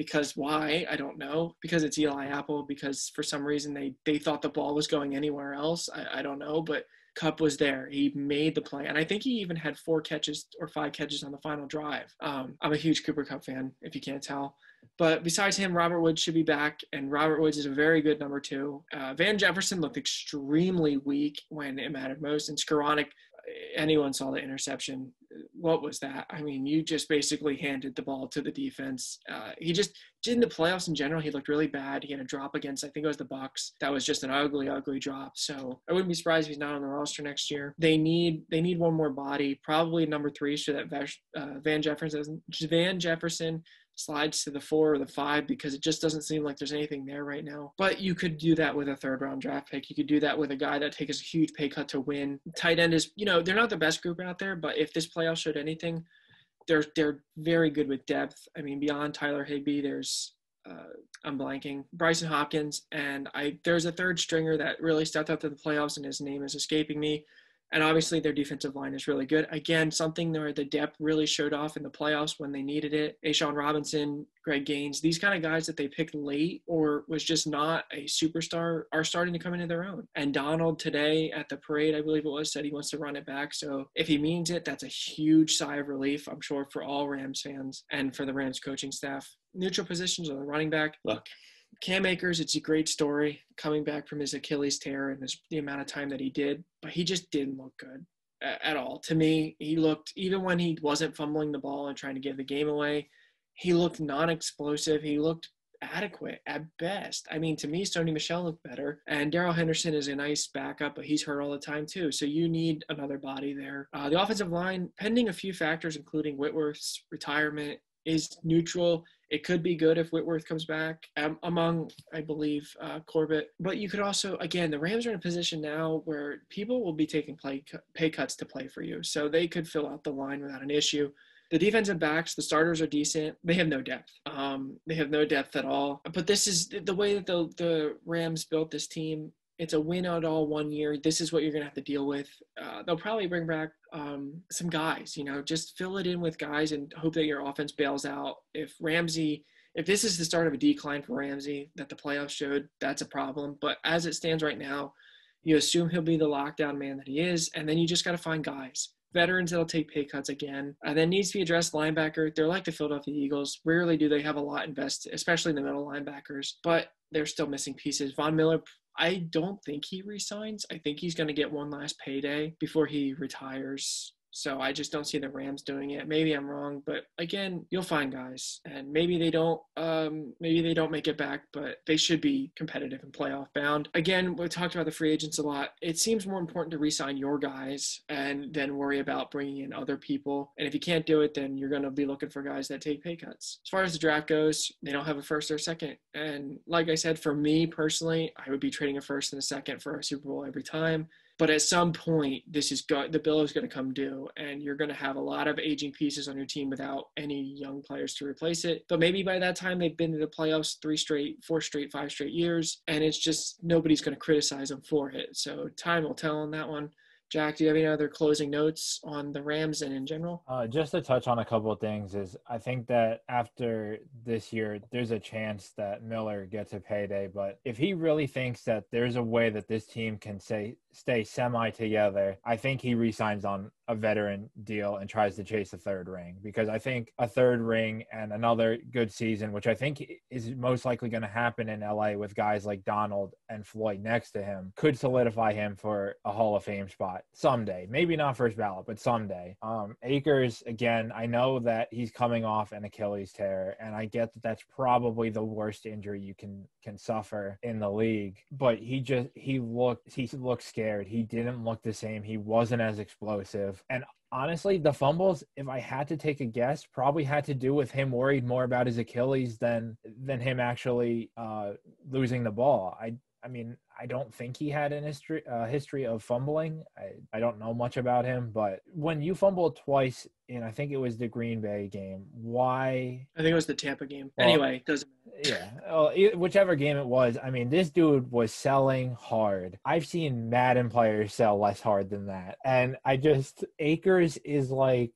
because why? I don't know. Because it's Eli Apple because for some reason they they thought the ball was going anywhere else. I, I don't know but Kupp was there. He made the play. And I think he even had four catches or five catches on the final drive. Um, I'm a huge Cooper Kupp fan if you can't tell. But besides him Robert Woods should be back. And Robert Woods is a very good number two. Uh, Van Jefferson looked extremely weak when it mattered most. And Skowronek anyone saw the interception, what was that? I mean, you just basically handed the ball to the defense. Uh, he just in the playoffs in general, he looked really bad. He had a drop against, I think it was the Bucs. That was just an ugly, ugly drop. So I wouldn't be surprised if he's not on the roster next year. They need they need one more body, probably number three, so that uh, Van Jefferson Van Jefferson slides to the four or the five because it just doesn't seem like there's anything there right now. But you could do that with a third round draft pick. You could do that with a guy that takes a huge pay cut to win. Tight end is, you know, they're not the best group out there, but if this playoff showed anything, they're they're very good with depth. I mean, beyond Tyler Higbee, there's uh, I'm blanking Brycen Hopkins, and I there's a third stringer that really stepped up to the playoffs, and his name is escaping me. And obviously, their defensive line is really good. Again, something where the depth really showed off in the playoffs when they needed it. A'Shawn Robinson, Greg Gaines, these kind of guys that they picked late or was just not a superstar are starting to come into their own. And Donald today at the parade, I believe it was, said he wants to run it back. So if he means it, that's a huge sigh of relief, I'm sure, for all Rams fans and for the Rams coaching staff. Neutral positions of the running back. Look, Cam Akers, it's a great story coming back from his Achilles tear and his, the amount of time that he did, but he just didn't look good at all. To me, he looked, even when he wasn't fumbling the ball and trying to give the game away, he looked non explosive. He looked adequate at best. I mean, to me, Sony Michel looked better, and Darrell Henderson is a nice backup, but he's hurt all the time too. So you need another body there. Uh, the offensive line, pending a few factors, including Whitworth's retirement, is neutral. It could be good if Whitworth comes back, um, among, I believe, uh, Corbett. But you could also, again, the Rams are in a position now where people will be taking play, pay cuts to play for you. So they could fill out the line without an issue. The defensive backs, the starters are decent. They have no depth. Um, they have no depth at all. But this is the way that the, the Rams built this team it's a win out all one year. This is what you're going to have to deal with. Uh, they'll probably bring back um, some guys, you know, just fill it in with guys and hope that your offense bails out. If Ramsey, if this is the start of a decline for Ramsey that the playoffs showed, that's a problem. But as it stands right now, you assume he'll be the lockdown man that he is, and then you just got to find guys. Veterans that'll take pay cuts again. Uh, and then needs to be addressed linebacker. They're like the Philadelphia Eagles. Rarely do they have a lot invested, especially in the middle linebackers. But they're still missing pieces. Von Miller I don't think he resigns. I think he's going to get one last payday before he retires. So I just don't see the Rams doing it. Maybe I'm wrong, but again, you'll find guys, and maybe they don't. Um, maybe they don't make it back, but they should be competitive and playoff bound. Again, we talked about the free agents a lot. It seems more important to re-sign your guys and then worry about bringing in other people. And if you can't do it, then you're going to be looking for guys that take pay cuts. As far as the draft goes, they don't have a first or a second. And like I said, for me personally, I would be trading a first and a second for a Super Bowl every time. But at some point, this is go- the bill is going to come due, and you're going to have a lot of aging pieces on your team without any young players to replace it. But maybe by that time, they've been to the playoffs three straight, four straight, five straight years, and it's just nobody's going to criticize them for it. So time will tell on that one. Jack, do you have any other closing notes on the Rams and in general? Uh, just to touch on a couple of things is I think that after this year, there's a chance that Miller gets a payday. But if he really thinks that there's a way that this team can say stay semi together, I think he resigns on a veteran deal and tries to chase a third ring because I think a third ring and another good season, which I think is most likely going to happen in LA with guys like Donald and Floyd next to him, could solidify him for a Hall of Fame spot someday. Maybe not first ballot, but someday. Um, Akers, again, I know that he's coming off an Achilles tear, and I get that that's probably the worst injury you can can suffer in the league. But he just he looked he looked scared. He didn't look the same. He wasn't as explosive. And honestly, the fumbles, if I had to take a guess, probably had to do with him worried more about his Achilles than than him actually uh, losing the ball. I I mean, I don't think he had a history uh, history of fumbling. I, I don't know much about him, but when you fumble twice and I think it was the Green Bay game. Why? I think it was the Tampa game. Well, anyway, doesn't. Yeah, well, whichever game it was. I mean, this dude was selling hard. I've seen Madden players sell less hard than that, and I just Akers is like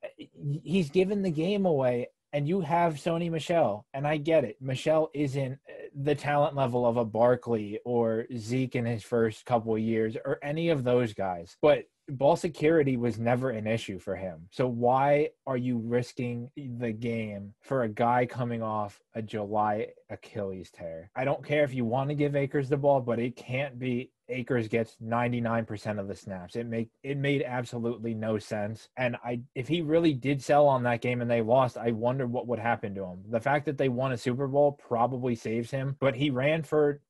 he's given the game away and you have Sony Michel, and I get it. Michel isn't the talent level of a Barkley or Zeke in his first couple years or any of those guys. But ball security was never an issue for him. So why are you risking the game for a guy coming off a July Achilles tear? I don't care if you want to give Akers the ball, but it can't be Akers gets 99% of the snaps. It make it made absolutely no sense. And I if he really did sell on that game and they lost, I wonder what would happen to him. The fact that they won a Super Bowl probably saves him, but he ran for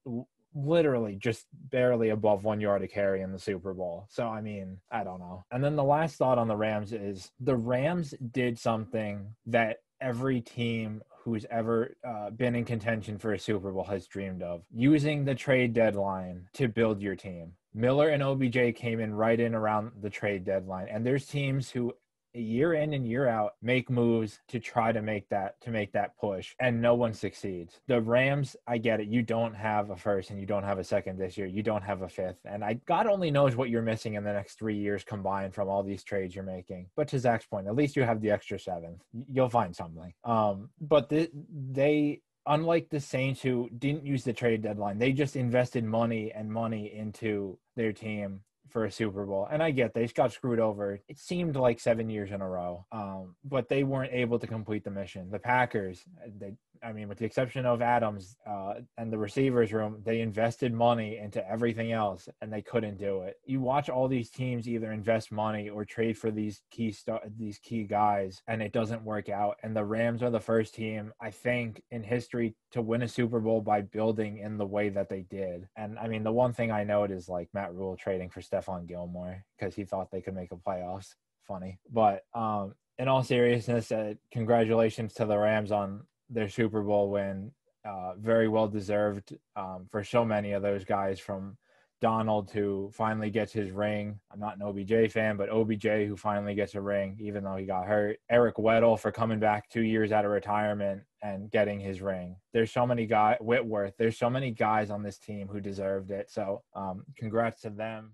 literally just barely above one yard of carry in the Super Bowl. So, I mean, I don't know. And then the last thought on the Rams is the Rams did something that every team who's ever uh, been in contention for a Super Bowl has dreamed of using the trade deadline to build your team. Miller and OBJ came in right in around the trade deadline, and there's teams who year in and year out make moves to try to make that to make that push and no one succeeds. The rams i get it. You don't have a first and you don't have a second this year. You don't have a fifth. And i god only knows what you're missing in the next three years combined from all these trades you're making. But to zach's point at least you have the extra seventh. You'll find something. Um but the, they unlike the Saints who didn't use the trade deadline, they just invested money and money into their team for a Super Bowl. And I get they got screwed over. It seemed like seven years in a row, um, but they weren't able to complete the mission. The Packers, they I mean, with the exception of Adams uh, and the receivers room, they invested money into everything else, and they couldn't do it. You watch all these teams either invest money or trade for these key star- these key guys, and it doesn't work out. And the Rams are the first team, I think, in history to win a Super Bowl by building in the way that they did. And I mean, the one thing I note is like Matt Rhule trading for Stephon Gilmore because he thought they could make a playoffs. Funny, but um, in all seriousness, uh, congratulations to the Rams on their Super Bowl win. Uh, very well deserved um, for so many of those guys from Donald who finally gets his ring. I'm not an OBJ fan, but OBJ who finally gets a ring, even though he got hurt. Eric Weddle for coming back two years out of retirement and getting his ring. There's so many guys, Whitworth, there's so many guys on this team who deserved it. So um, congrats to them.